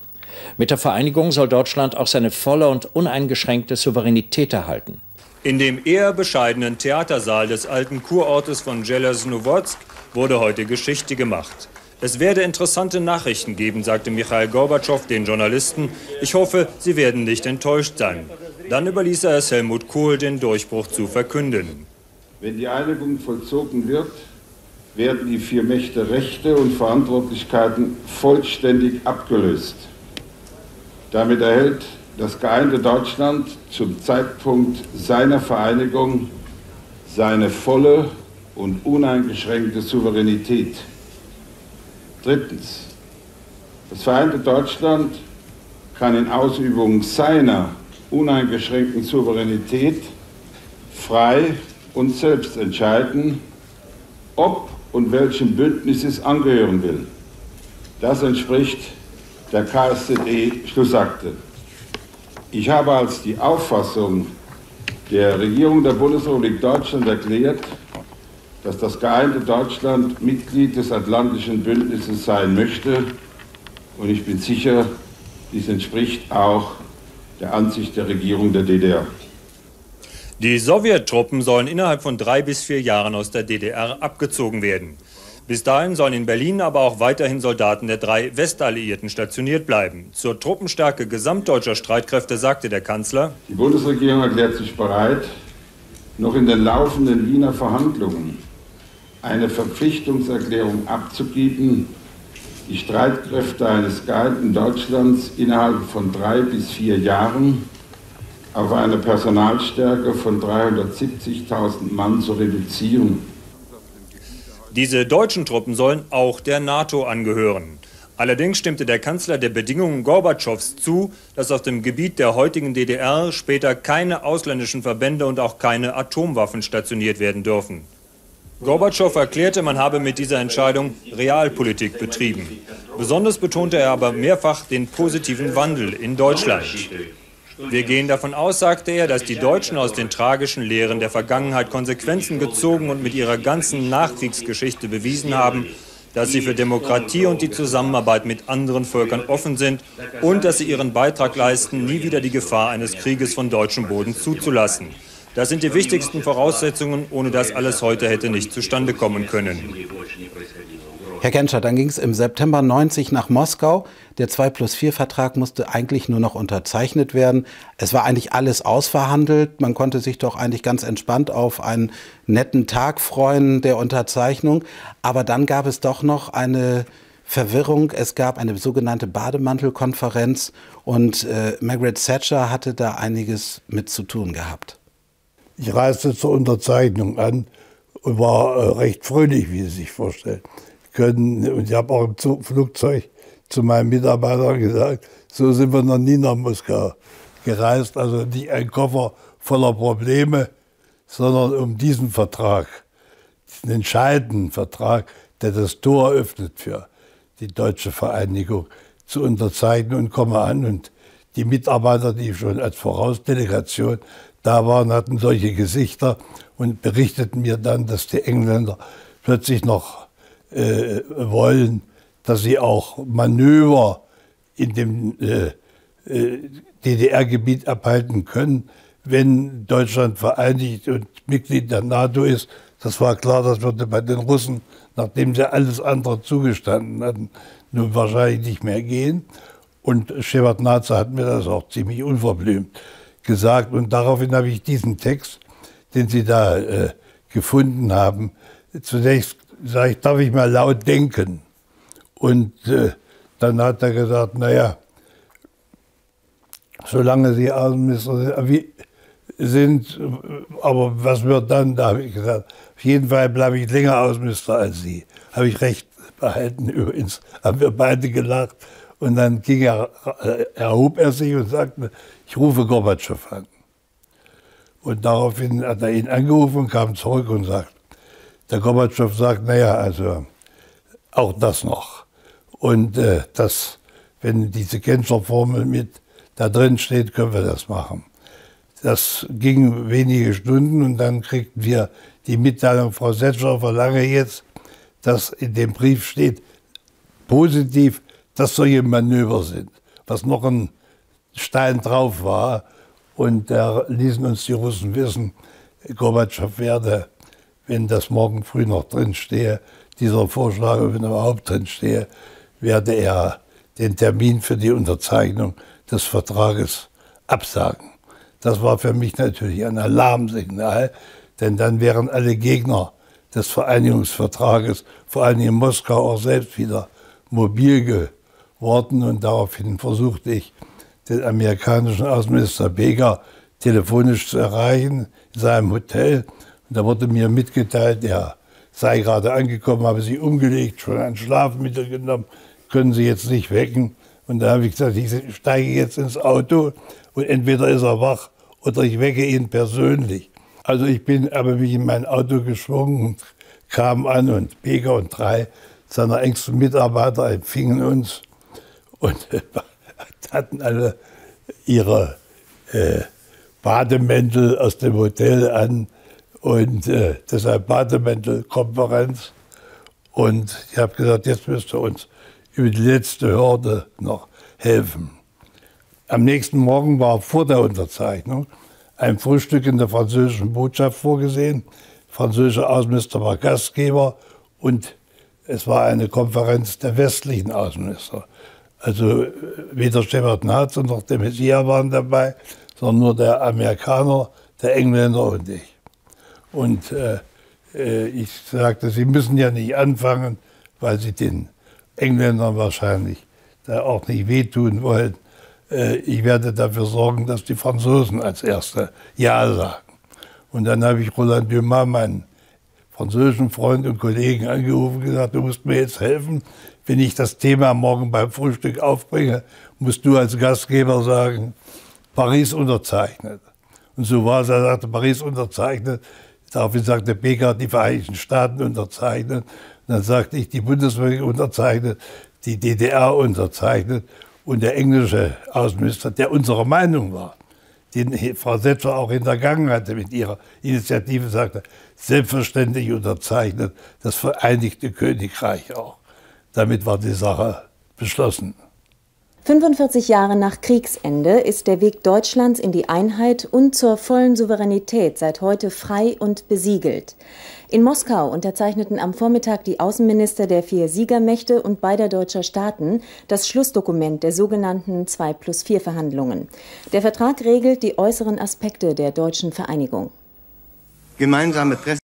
Mit der Vereinigung soll Deutschland auch seine volle und uneingeschränkte Souveränität erhalten. In dem eher bescheidenen Theatersaal des alten Kurortes von Jelesnowodsk wurde heute Geschichte gemacht. Es werde interessante Nachrichten geben, sagte Michail Gorbatschow den Journalisten. Ich hoffe, sie werden nicht enttäuscht sein. Dann überließ er es Helmut Kohl, den Durchbruch zu verkünden. Wenn die Einigung vollzogen wird, werden die vier Mächte Rechte und Verantwortlichkeiten vollständig abgelöst. Damit erhält das geeinte Deutschland zum Zeitpunkt seiner Vereinigung seine volle und uneingeschränkte Souveränität. Drittens. Das vereinte Deutschland kann in Ausübung seiner uneingeschränkten Souveränität frei und selbst entscheiden, ob und welchem Bündnis es angehören will. Das entspricht der KSZE-Schlussakte. Ich habe als die Auffassung der Regierung der Bundesrepublik Deutschland erklärt, dass das geeinte Deutschland Mitglied des Atlantischen Bündnisses sein möchte. Und ich bin sicher, dies entspricht auch der Ansicht der Regierung der DDR. Die Sowjettruppen sollen innerhalb von drei bis vier Jahren aus der DDR abgezogen werden. Bis dahin sollen in Berlin aber auch weiterhin Soldaten der drei Westalliierten stationiert bleiben. Zur Truppenstärke gesamtdeutscher Streitkräfte sagte der Kanzler, Die Bundesregierung erklärt sich bereit, noch in den laufenden Wiener Verhandlungen eine Verpflichtungserklärung abzugeben, die Streitkräfte eines geeinten Deutschlands innerhalb von drei bis vier Jahren auf eine Personalstärke von 370.000 Mann zu reduzieren. Diese deutschen Truppen sollen auch der NATO angehören. Allerdings stimmte der Kanzler der Bedingungen Gorbatschows zu, dass auf dem Gebiet der heutigen DDR später keine ausländischen Verbände und auch keine Atomwaffen stationiert werden dürfen. Gorbatschow erklärte, man habe mit dieser Entscheidung Realpolitik betrieben. Besonders betonte er aber mehrfach den positiven Wandel in Deutschland. Wir gehen davon aus, sagte er, dass die Deutschen aus den tragischen Lehren der Vergangenheit Konsequenzen gezogen und mit ihrer ganzen Nachkriegsgeschichte bewiesen haben, dass sie für Demokratie und die Zusammenarbeit mit anderen Völkern offen sind und dass sie ihren Beitrag leisten, nie wieder die Gefahr eines Krieges von deutschem Boden zuzulassen. Das sind die wichtigsten Voraussetzungen, ohne das alles heute hätte nicht zustande kommen können. Herr Genscher, dann ging es im September 90 nach Moskau. Der 2 plus 4 Vertrag musste eigentlich nur noch unterzeichnet werden. Es war eigentlich alles ausverhandelt. Man konnte sich doch eigentlich ganz entspannt auf einen netten Tag freuen der Unterzeichnung. Aber dann gab es doch noch eine Verwirrung. Es gab eine sogenannte Bademantelkonferenz und äh, Margaret Thatcher hatte da einiges mit zu tun gehabt. Ich reiste zur Unterzeichnung an und war äh, recht fröhlich, wie Sie sich vorstellen können. Und ich habe auch im Flugzeug zu meinen Mitarbeitern gesagt, so sind wir noch nie nach Moskau gereist. Also nicht ein Koffer voller Probleme, sondern um diesen Vertrag, diesen entscheidenden Vertrag, der das Tor öffnet für die deutsche Vereinigung, zu unterzeichnen und komme an. Und die Mitarbeiter, die schon als Vorausdelegation da waren, hatten solche Gesichter und berichteten mir dann, dass die Engländer plötzlich noch äh, wollen, dass sie auch Manöver in dem äh, äh, DDR-Gebiet abhalten können, wenn Deutschland vereinigt und Mitglied der NATO ist. Das war klar, das würde bei den Russen, nachdem sie alles andere zugestanden hatten, nun wahrscheinlich nicht mehr gehen. Und Shevardnadze hat mir das auch ziemlich unverblümt gesagt. Und daraufhin habe ich diesen Text, den Sie da äh, gefunden haben, zunächst sage ich, darf ich mal laut denken? Und äh, dann hat er gesagt, naja, solange Sie Außenminister sind, aber was wird dann? Da habe ich gesagt, auf jeden Fall bleibe ich länger Außenminister als Sie. Habe ich recht behalten übrigens. Haben wir beide gelacht. Und dann ging er, äh, erhob er sich und sagte, ich rufe Gorbatschow an. Und daraufhin hat er ihn angerufen und kam zurück und sagt, der Gorbatschow sagt, naja, also auch das noch. Und äh, das, wenn diese Genscher-Formel mit da drin steht, können wir das machen. Das ging wenige Stunden und dann kriegten wir die Mitteilung, Frau Setscher verlange jetzt, dass in dem Brief steht, positiv, dass solche Manöver sind. Was noch ein Stein drauf war. Und da ließen uns die Russen wissen, Gorbatschow werde, wenn das morgen früh noch drin stehe, dieser Vorschlag, wenn er überhaupt drin stehe, werde er den Termin für die Unterzeichnung des Vertrages absagen. Das war für mich natürlich ein Alarmsignal, denn dann wären alle Gegner des Vereinigungsvertrages, vor allem in Moskau auch selbst wieder mobil geworden. Und daraufhin versuchte ich, den amerikanischen Außenminister Beger telefonisch zu erreichen in seinem Hotel. Und da wurde mir mitgeteilt, er sei gerade angekommen, habe sie umgelegt, schon ein Schlafmittel genommen, können Sie jetzt nicht wecken. Und da habe ich gesagt, ich steige jetzt ins Auto und entweder ist er wach oder ich wecke ihn persönlich. Also ich bin aber mich in mein Auto geschwungen kam an und Beger und drei seiner engsten Mitarbeiter empfingen uns und hatten alle ihre äh, Bademäntel aus dem Hotel an und äh, deshalb Bademäntelkonferenz. Und ich habe gesagt, jetzt müsst ihr uns über die letzte Hürde noch helfen. Am nächsten Morgen war vor der Unterzeichnung ein Frühstück in der französischen Botschaft vorgesehen. Der französische Außenminister war Gastgeber und es war eine Konferenz der westlichen Außenminister. Also äh, weder Shepard noch der Messias waren dabei, sondern nur der Amerikaner, der Engländer und ich. Und äh, äh, ich sagte, Sie müssen ja nicht anfangen, weil Sie den Engländern wahrscheinlich da auch nicht wehtun wollen. Äh, ich werde dafür sorgen, dass die Franzosen als Erste Ja sagen. Und dann habe ich Roland Dumas, meinen französischen Freund und Kollegen, angerufen und gesagt, du musst mir jetzt helfen. Wenn ich das Thema morgen beim Frühstück aufbringe, musst du als Gastgeber sagen, Paris unterzeichnet. Und so war es, er sagte, Paris unterzeichnet. Daraufhin sagte Becker, die Vereinigten Staaten unterzeichnet. Dann sagte ich, die Bundesrepublik unterzeichnet, die DDR unterzeichnet und der englische Außenminister, der unserer Meinung war, den Frau Setzer auch hintergangen hatte mit ihrer Initiative, sagte, selbstverständlich unterzeichnet das Vereinigte Königreich auch. Damit war die Sache beschlossen. 45 Jahre nach Kriegsende ist der Weg Deutschlands in die Einheit und zur vollen Souveränität seit heute frei und besiegelt. In Moskau unterzeichneten am Vormittag die Außenminister der vier Siegermächte und beider deutscher Staaten das Schlussdokument der sogenannten 2 plus 4 Verhandlungen. Der Vertrag regelt die äußeren Aspekte der deutschen Vereinigung. Gemeinsame Presse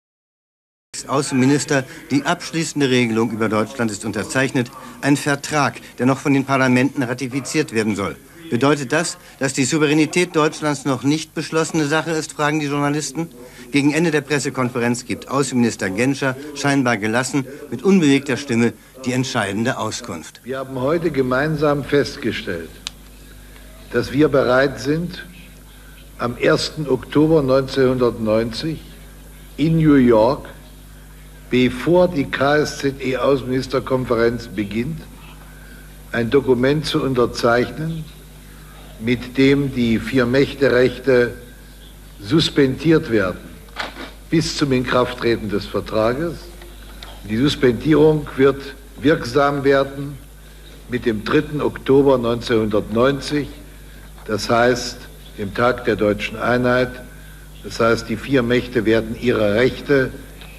Außenminister, die abschließende Regelung über Deutschland ist unterzeichnet. Ein Vertrag, der noch von den Parlamenten ratifiziert werden soll. Bedeutet das, dass die Souveränität Deutschlands noch nicht beschlossene Sache ist, fragen die Journalisten? Gegen Ende der Pressekonferenz gibt Außenminister Genscher scheinbar gelassen mit unbewegter Stimme die entscheidende Auskunft. Wir haben heute gemeinsam festgestellt, dass wir bereit sind, am 1. Oktober 1990 in New York bevor die KSZE-Außenministerkonferenz beginnt, ein Dokument zu unterzeichnen, mit dem die Vier-Mächte-Rechte suspendiert werden bis zum Inkrafttreten des Vertrages. Die Suspendierung wird wirksam werden mit dem 3. Oktober 1990, das heißt dem Tag der deutschen Einheit. Das heißt, die vier Mächte werden ihre Rechte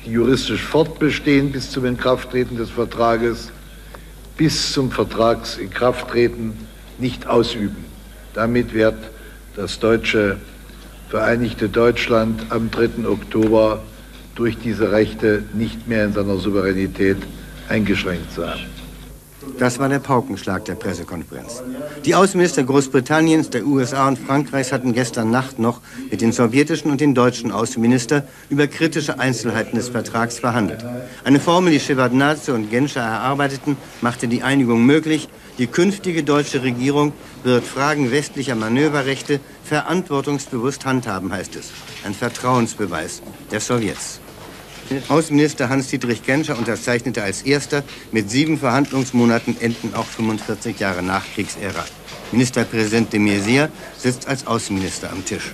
die juristisch fortbestehen bis zum Inkrafttreten des Vertrages, bis zum Vertragsinkrafttreten nicht ausüben. Damit wird das deutsche Vereinigte Deutschland am 3. Oktober durch diese Rechte nicht mehr in seiner Souveränität eingeschränkt sein. Das war der Paukenschlag der Pressekonferenz. Die Außenminister Großbritanniens, der USA und Frankreichs hatten gestern Nacht noch mit den sowjetischen und den deutschen Außenministern über kritische Einzelheiten des Vertrags verhandelt. Eine Formel, die Shevardnadze und Genscher erarbeiteten, machte die Einigung möglich. Die künftige deutsche Regierung wird Fragen westlicher Manöverrechte verantwortungsbewusst handhaben, heißt es. Ein Vertrauensbeweis der Sowjets. Außenminister Hans-Dietrich Genscher unterzeichnete als erster. Mit sieben Verhandlungsmonaten enden auch 45 Jahre Nachkriegsära. Ministerpräsident de Maizière sitzt als Außenminister am Tisch.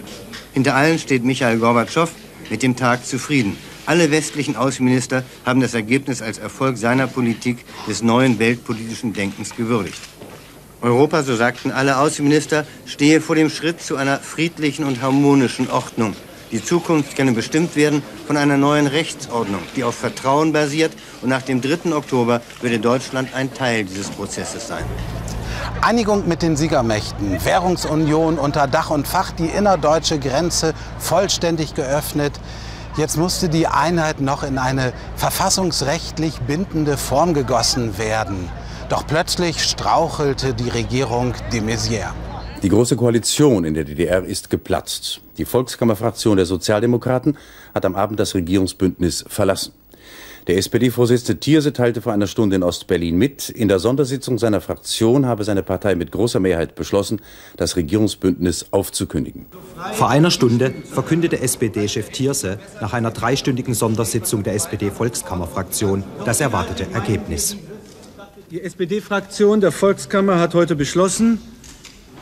Hinter allen steht Michael Gorbatschow mit dem Tag zufrieden. Alle westlichen Außenminister haben das Ergebnis als Erfolg seiner Politik des neuen weltpolitischen Denkens gewürdigt. Europa, so sagten alle Außenminister, stehe vor dem Schritt zu einer friedlichen und harmonischen Ordnung. Die Zukunft könne bestimmt werden von einer neuen Rechtsordnung, die auf Vertrauen basiert. Und nach dem 3. Oktober würde Deutschland ein Teil dieses Prozesses sein. Einigung mit den Siegermächten, Währungsunion unter Dach und Fach, die innerdeutsche Grenze vollständig geöffnet. Jetzt musste die Einheit noch in eine verfassungsrechtlich bindende Form gegossen werden. Doch plötzlich strauchelte die Regierung de Maizière. Die Große Koalition in der DDR ist geplatzt. Die Volkskammerfraktion der Sozialdemokraten hat am Abend das Regierungsbündnis verlassen. Der SPD-Vorsitzende Thierse teilte vor einer Stunde in Ostberlin mit, in der Sondersitzung seiner Fraktion habe seine Partei mit großer Mehrheit beschlossen, das Regierungsbündnis aufzukündigen. Vor einer Stunde verkündete SPD-Chef Thierse nach einer dreistündigen Sondersitzung der SPD-Volkskammerfraktion das erwartete Ergebnis. Die SPD-Fraktion der Volkskammer hat heute beschlossen,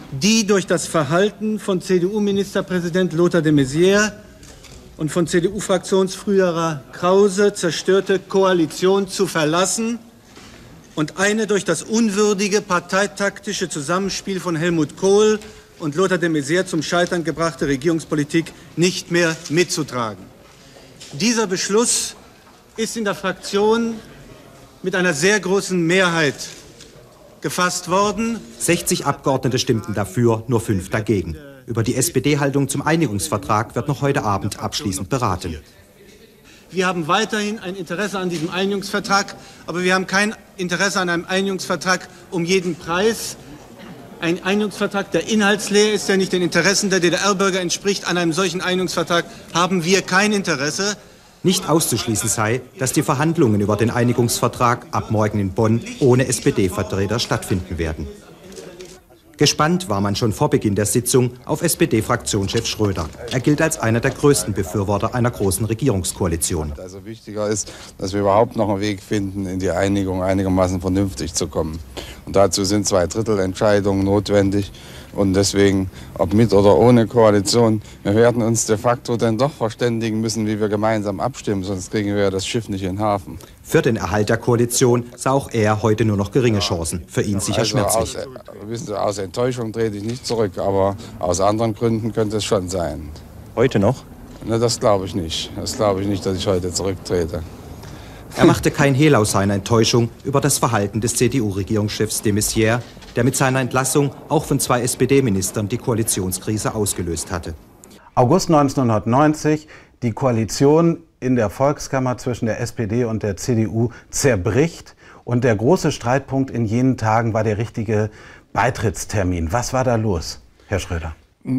die durch das Verhalten von CDU-Ministerpräsident Lothar de Maizière und von CDU-Fraktionsführer Krause zerstörte Koalition zu verlassen und eine durch das unwürdige parteitaktische Zusammenspiel von Helmut Kohl und Lothar de Maizière zum Scheitern gebrachte Regierungspolitik nicht mehr mitzutragen. Dieser Beschluss ist in der Fraktion mit einer sehr großen Mehrheit gefasst worden. 60 Abgeordnete stimmten dafür, nur fünf dagegen. Über die SPD-Haltung zum Einigungsvertrag wird noch heute Abend abschließend beraten. Wir haben weiterhin ein Interesse an diesem Einigungsvertrag, aber wir haben kein Interesse an einem Einigungsvertrag um jeden Preis. Ein Einigungsvertrag, der inhaltsleer ist, der nicht den Interessen der DDR-Bürger entspricht, an einem solchen Einigungsvertrag haben wir kein Interesse. Nicht auszuschließen sei, dass die Verhandlungen über den Einigungsvertrag ab morgen in Bonn ohne SPD-Vertreter stattfinden werden. Gespannt war man schon vor Beginn der Sitzung auf SPD-Fraktionschef Schröder. Er gilt als einer der größten Befürworter einer großen Regierungskoalition. Also wichtiger ist, dass wir überhaupt noch einen Weg finden, in die Einigung einigermaßen vernünftig zu kommen. Und dazu sind zwei Drittel Entscheidungen notwendig. Und deswegen, ob mit oder ohne Koalition, wir werden uns de facto dann doch verständigen müssen, wie wir gemeinsam abstimmen, sonst kriegen wir das Schiff nicht in den Hafen. Für den Erhalt der Koalition sah auch er heute nur noch geringe Chancen. Für ihn sicher also schmerzlich. Aus, wissen Sie, aus Enttäuschung trete ich nicht zurück, aber aus anderen Gründen könnte es schon sein. Heute noch? Ne, das glaube ich nicht. Das glaube ich nicht, dass ich heute zurücktrete. Er machte kein Hehl aus seiner Enttäuschung über das Verhalten des CDU-Regierungschefs de Maizière, der mit seiner Entlassung auch von zwei SPD-Ministern die Koalitionskrise ausgelöst hatte. August 1990, die Koalition in der Volkskammer zwischen der SPD und der CDU zerbricht. Und der große Streitpunkt in jenen Tagen war der richtige Beitrittstermin. Was war da los, Herr Schröder?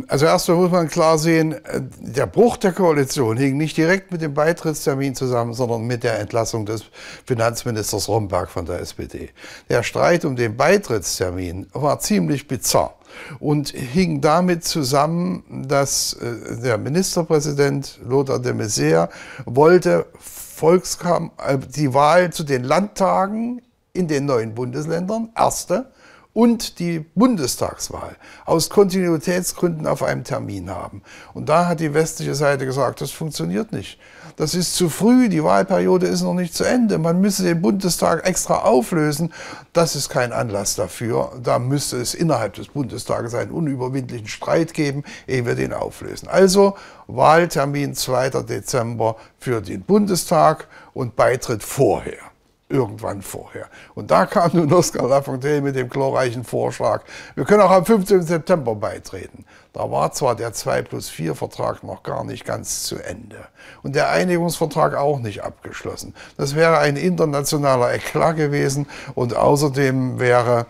Also erstmal muss man klar sehen, äh, der Bruch der Koalition hing nicht direkt mit dem Beitrittstermin zusammen, sondern mit der Entlassung des Finanzministers Romberg von der SPD. Der Streit um den Beitrittstermin war ziemlich bizarr und hing damit zusammen, dass äh, der Ministerpräsident Lothar de Maizière wollte Volkskam äh, die Wahl zu den Landtagen in den neuen Bundesländern, erste, und die Bundestagswahl aus Kontinuitätsgründen auf einem Termin haben. Und da hat die westliche Seite gesagt, das funktioniert nicht. Das ist zu früh, die Wahlperiode ist noch nicht zu Ende. Man müsse den Bundestag extra auflösen. Das ist kein Anlass dafür. Da müsste es innerhalb des Bundestages einen unüberwindlichen Streit geben, ehe wir den auflösen. Also Wahltermin 2. Dezember für den Bundestag und Beitritt vorher irgendwann vorher. Und da kam nun Oskar Lafontaine mit dem glorreichen Vorschlag, wir können auch am 15. September beitreten. Da war zwar der 2 plus 4 Vertrag noch gar nicht ganz zu Ende und der Einigungsvertrag auch nicht abgeschlossen. Das wäre ein internationaler Eklat gewesen und außerdem wäre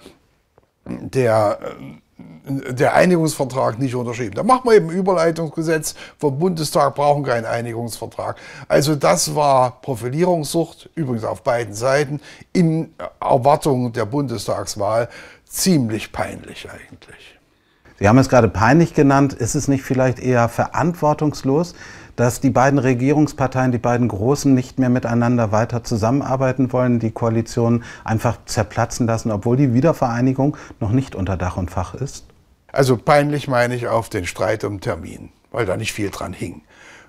der der Einigungsvertrag nicht unterschrieben. Da machen wir eben Überleitungsgesetz. Vom Bundestag brauchen keinen Einigungsvertrag. Also das war Profilierungssucht, übrigens auf beiden Seiten, in Erwartung der Bundestagswahl. Ziemlich peinlich eigentlich. Sie haben es gerade peinlich genannt. Ist es nicht vielleicht eher verantwortungslos, dass die beiden Regierungsparteien, die beiden Großen, nicht mehr miteinander weiter zusammenarbeiten wollen, die Koalition einfach zerplatzen lassen, obwohl die Wiedervereinigung noch nicht unter Dach und Fach ist? Also peinlich meine ich auf den Streit um Termin. weil da nicht viel dran hing.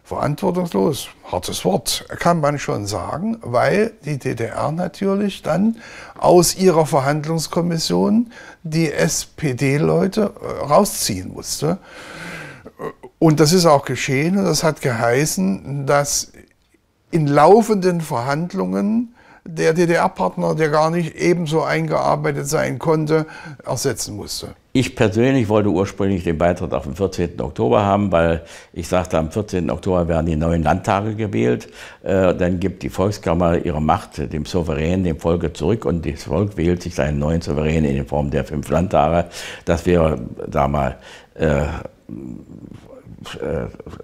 Verantwortungslos, hartes Wort, kann man schon sagen, weil die DDR natürlich dann aus ihrer Verhandlungskommission die SPD-Leute äh, rausziehen musste. Und das ist auch geschehen und das hat geheißen, dass in laufenden Verhandlungen der DDR-Partner, der gar nicht ebenso eingearbeitet sein konnte, ersetzen musste. Ich persönlich wollte ursprünglich den Beitritt auf den 14. Oktober haben, weil ich sagte, am 14. Oktober werden die neuen Landtage gewählt. Äh, dann gibt die Volkskammer ihre Macht dem Souverän, dem Volke zurück und das Volk wählt sich seinen neuen Souverän in Form der fünf Landtage. Das wäre da mal äh,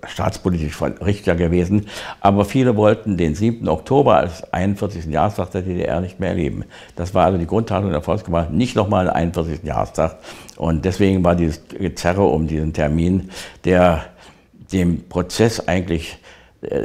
staatspolitisch richtiger gewesen. Aber viele wollten den 7. Oktober als 41. Jahrestag der DDR nicht mehr erleben. Das war also die Grundhaltung der Volkskammer, nicht nochmal einen 41. Jahrestag. Und deswegen war dieses Gezerre um diesen Termin, der dem Prozess eigentlich äh,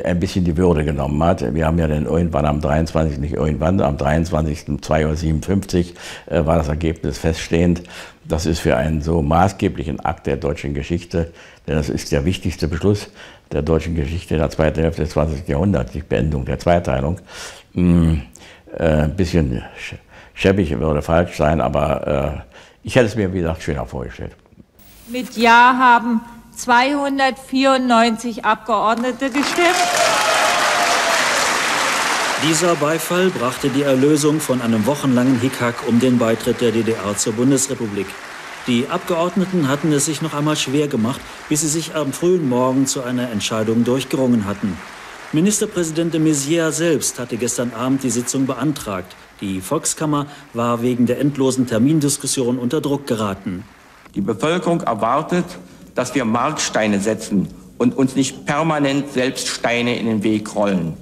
ein bisschen die Würde genommen hat. Wir haben ja dann irgendwann am 23., nicht irgendwann, am 23. 2.57 Uhr äh, war das Ergebnis feststehend. Das ist für einen so maßgeblichen Akt der deutschen Geschichte, denn das ist der wichtigste Beschluss der deutschen Geschichte in der zweiten Hälfte des 20. Jahrhunderts, die Beendung der Zweiteilung. Hm, äh, ein bisschen schäbig würde falsch sein, aber äh, ich hätte es mir, wie gesagt, schöner vorgestellt. Mit Ja haben 294 Abgeordnete gestimmt. Dieser Beifall brachte die Erlösung von einem wochenlangen Hickhack um den Beitritt der DDR zur Bundesrepublik. Die Abgeordneten hatten es sich noch einmal schwer gemacht, bis sie sich am frühen Morgen zu einer Entscheidung durchgerungen hatten. Ministerpräsident de Maizière selbst hatte gestern Abend die Sitzung beantragt. Die Volkskammer war wegen der endlosen Termindiskussion unter Druck geraten. Die Bevölkerung erwartet, dass wir Marksteine setzen und uns nicht permanent selbst Steine in den Weg rollen.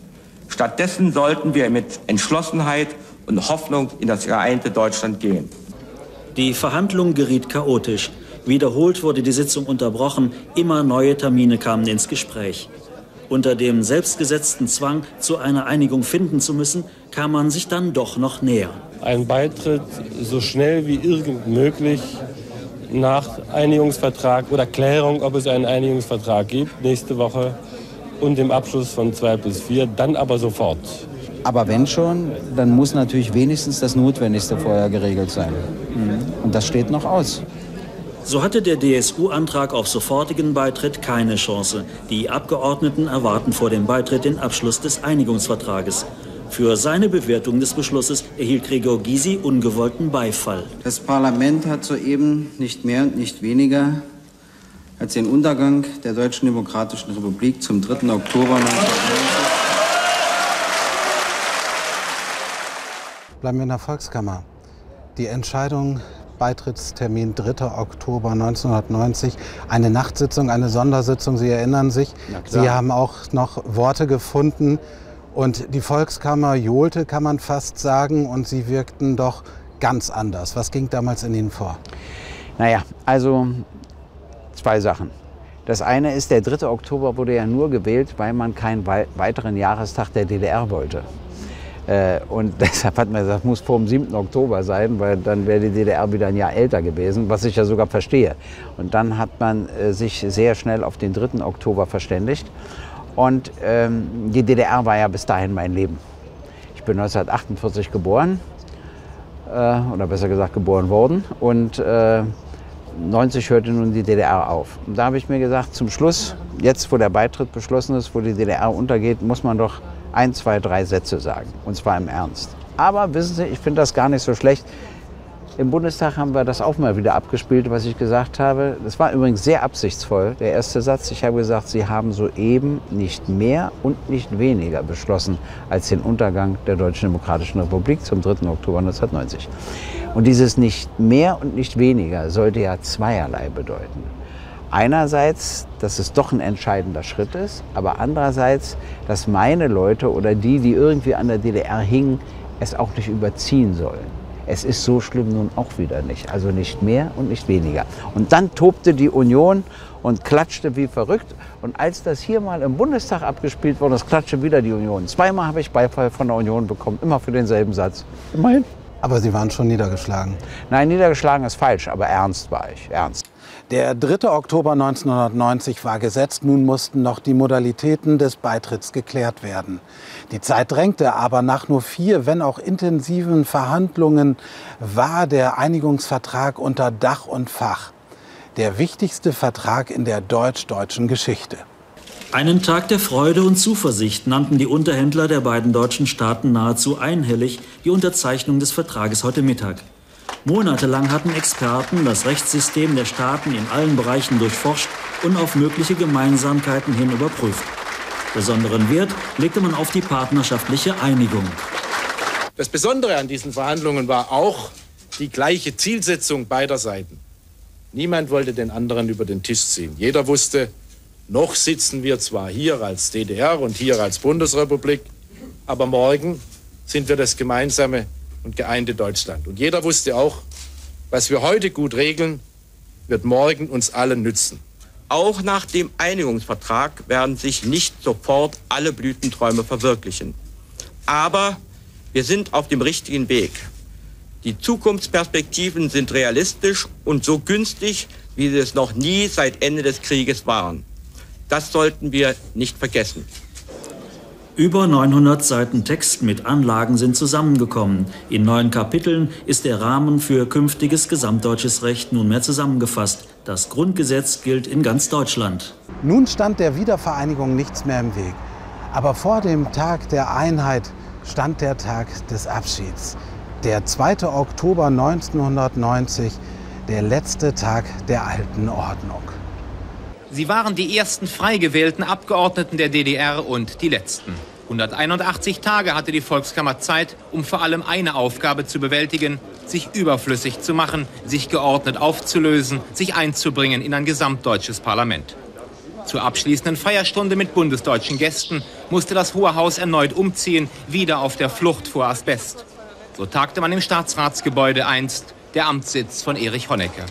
Stattdessen sollten wir mit Entschlossenheit und Hoffnung in das geeinte Deutschland gehen. Die Verhandlung geriet chaotisch. Wiederholt wurde die Sitzung unterbrochen, immer neue Termine kamen ins Gespräch. Unter dem selbstgesetzten Zwang, zu einer Einigung finden zu müssen, kam man sich dann doch noch näher. Ein Beitritt so schnell wie irgend möglich nach Einigungsvertrag oder Klärung, ob es einen Einigungsvertrag gibt, nächste Woche und dem Abschluss von 2 bis 4, dann aber sofort. Aber wenn schon, dann muss natürlich wenigstens das Notwendigste vorher geregelt sein. Und das steht noch aus. So hatte der DSU-Antrag auf sofortigen Beitritt keine Chance. Die Abgeordneten erwarten vor dem Beitritt den Abschluss des Einigungsvertrages. Für seine Bewertung des Beschlusses erhielt Gregor Gysi ungewollten Beifall. Das Parlament hat soeben nicht mehr und nicht weniger als den Untergang der Deutschen Demokratischen Republik zum 3. Oktober 1990 Bleiben wir in der Volkskammer. Die Entscheidung Beitrittstermin 3. Oktober 1990, eine Nachtsitzung, eine Sondersitzung, Sie erinnern sich. Sie haben auch noch Worte gefunden, und die Volkskammer johlte, kann man fast sagen, und sie wirkten doch ganz anders. Was ging damals in Ihnen vor? Naja, also zwei Sachen. Das eine ist, der 3. Oktober wurde ja nur gewählt, weil man keinen weiteren Jahrestag der DDR wollte. Äh, und deshalb hat man gesagt, muss vor dem 7. Oktober sein, weil dann wäre die DDR wieder ein Jahr älter gewesen, was ich ja sogar verstehe. Und dann hat man äh, sich sehr schnell auf den 3. Oktober verständigt. Und ähm, die DDR war ja bis dahin mein Leben. Ich bin 1948 geboren, äh, oder besser gesagt geboren worden. Und äh, 90 hörte nun die DDR auf. Und da habe ich mir gesagt, zum Schluss, jetzt wo der Beitritt beschlossen ist, wo die DDR untergeht, muss man doch ein, zwei, drei Sätze sagen. Und zwar im Ernst. Aber wissen Sie, ich finde das gar nicht so schlecht. Im Bundestag haben wir das auch mal wieder abgespielt, was ich gesagt habe. Das war übrigens sehr absichtsvoll, der erste Satz. Ich habe gesagt, Sie haben soeben nicht mehr und nicht weniger beschlossen als den Untergang der Deutschen Demokratischen Republik zum 3. Oktober 1990. Und dieses nicht mehr und nicht weniger sollte ja zweierlei bedeuten. Einerseits, dass es doch ein entscheidender Schritt ist, aber andererseits, dass meine Leute oder die, die irgendwie an der DDR hingen, es auch nicht überziehen sollen. Es ist so schlimm nun auch wieder nicht. Also nicht mehr und nicht weniger. Und dann tobte die Union und klatschte wie verrückt. Und als das hier mal im Bundestag abgespielt wurde, das klatschte wieder die Union. Zweimal habe ich Beifall von der Union bekommen, immer für denselben Satz. Immerhin. Aber Sie waren schon niedergeschlagen. Nein, niedergeschlagen ist falsch, aber ernst war ich, ernst. Der 3. Oktober 1990 war gesetzt, nun mussten noch die Modalitäten des Beitritts geklärt werden. Die Zeit drängte, aber nach nur vier, wenn auch intensiven Verhandlungen war der Einigungsvertrag unter Dach und Fach. Der wichtigste Vertrag in der deutsch-deutschen Geschichte. Einen Tag der Freude und Zuversicht nannten die Unterhändler der beiden deutschen Staaten nahezu einhellig die Unterzeichnung des Vertrages heute Mittag. Monatelang hatten Experten das Rechtssystem der Staaten in allen Bereichen durchforscht und auf mögliche Gemeinsamkeiten hin überprüft. Besonderen Wert legte man auf die partnerschaftliche Einigung. Das Besondere an diesen Verhandlungen war auch die gleiche Zielsetzung beider Seiten. Niemand wollte den anderen über den Tisch ziehen. Jeder wusste, noch sitzen wir zwar hier als DDR und hier als Bundesrepublik, aber morgen sind wir das gemeinsame und geeinte Deutschland. Und jeder wusste auch, was wir heute gut regeln, wird morgen uns allen nützen. Auch nach dem Einigungsvertrag werden sich nicht sofort alle Blütenträume verwirklichen. Aber wir sind auf dem richtigen Weg. Die Zukunftsperspektiven sind realistisch und so günstig, wie sie es noch nie seit Ende des Krieges waren. Das sollten wir nicht vergessen. Über 900 Seiten Text mit Anlagen sind zusammengekommen. In neun Kapiteln ist der Rahmen für künftiges gesamtdeutsches Recht nunmehr zusammengefasst. Das Grundgesetz gilt in ganz Deutschland. Nun stand der Wiedervereinigung nichts mehr im Weg. Aber vor dem Tag der Einheit stand der Tag des Abschieds. Der 2. Oktober 1990, der letzte Tag der alten Ordnung. Sie waren die ersten frei gewählten Abgeordneten der DDR und die letzten. 181 Tage hatte die Volkskammer Zeit, um vor allem eine Aufgabe zu bewältigen, sich überflüssig zu machen, sich geordnet aufzulösen, sich einzubringen in ein gesamtdeutsches Parlament. Zur abschließenden Feierstunde mit bundesdeutschen Gästen musste das Hohe Haus erneut umziehen, wieder auf der Flucht vor Asbest. So tagte man im Staatsratsgebäude einst, der Amtssitz von Erich Honecker.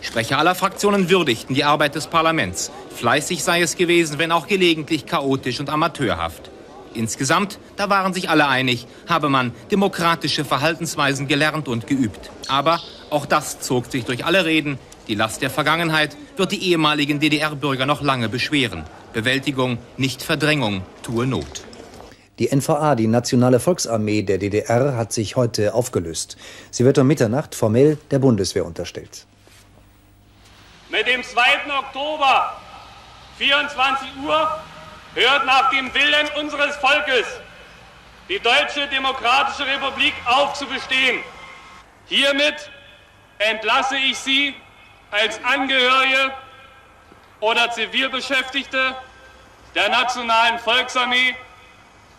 Sprecher aller Fraktionen würdigten die Arbeit des Parlaments. Fleißig sei es gewesen, wenn auch gelegentlich chaotisch und amateurhaft. Insgesamt, da waren sich alle einig, habe man demokratische Verhaltensweisen gelernt und geübt. Aber auch das zog sich durch alle Reden. Die Last der Vergangenheit wird die ehemaligen DDR-Bürger noch lange beschweren. Bewältigung, nicht Verdrängung, tue Not. Die NVA, die Nationale Volksarmee der DDR, hat sich heute aufgelöst. Sie wird um Mitternacht formell der Bundeswehr unterstellt. Mit dem 2. Oktober, 24 Uhr, hört nach dem Willen unseres Volkes die Deutsche Demokratische Republik auf zu bestehen. Hiermit entlasse ich Sie als Angehörige oder Zivilbeschäftigte der Nationalen Volksarmee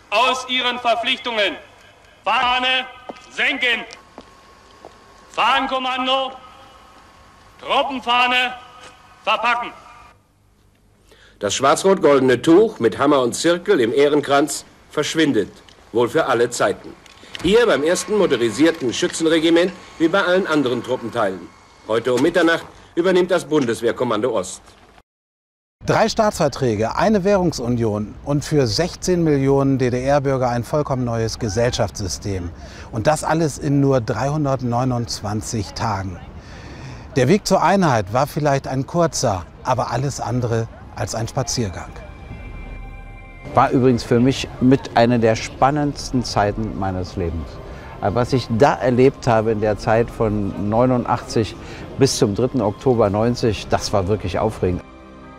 aus ihren Verpflichtungen. Fahne senken. Fahnenkommando Truppenfahne verpacken. Das schwarz-rot-goldene Tuch mit Hammer und Zirkel im Ehrenkranz verschwindet, wohl für alle Zeiten. Hier beim ersten motorisierten Schützenregiment wie bei allen anderen Truppenteilen. Heute um Mitternacht übernimmt das Bundeswehrkommando Ost. Drei Staatsverträge, eine Währungsunion und für 16 Millionen DDR-Bürger ein vollkommen neues Gesellschaftssystem. Und das alles in nur 329 Tagen. Der Weg zur Einheit war vielleicht ein kurzer, aber alles andere als ein Spaziergang. War übrigens für mich mit einer der spannendsten Zeiten meines Lebens. Was ich da erlebt habe in der Zeit von 89 bis zum 3. Oktober 90, das war wirklich aufregend.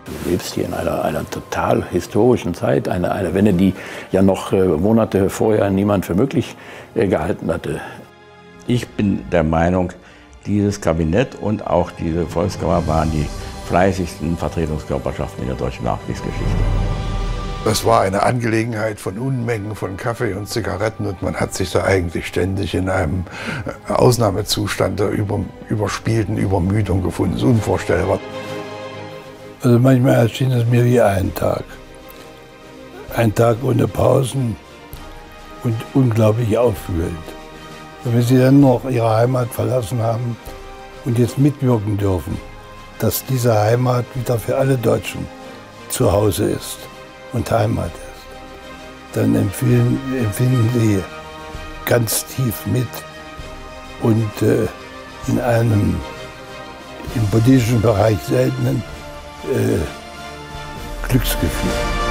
Du lebst hier in einer, einer total historischen Zeit, eine, eine Wende, die ja noch äh, Monate vorher niemand für möglich äh, gehalten hatte. Ich bin der Meinung, dieses Kabinett und auch diese Volkskammer waren die fleißigsten Vertretungskörperschaften in der deutschen Nachkriegsgeschichte. Das war eine Angelegenheit von Unmengen von Kaffee und Zigaretten und man hat sich da eigentlich ständig in einem Ausnahmezustand der über, überspielten Übermüdung gefunden. Das ist unvorstellbar. Also manchmal erschien es mir wie ein Tag. Ein Tag ohne Pausen und unglaublich aufwühlend. Wenn Sie dann noch Ihre Heimat verlassen haben und jetzt mitwirken dürfen, dass diese Heimat wieder für alle Deutschen zu Hause ist und Heimat ist, dann empfinden, empfinden Sie ganz tief mit und äh, in einem im politischen Bereich seltenen äh, Glücksgefühl.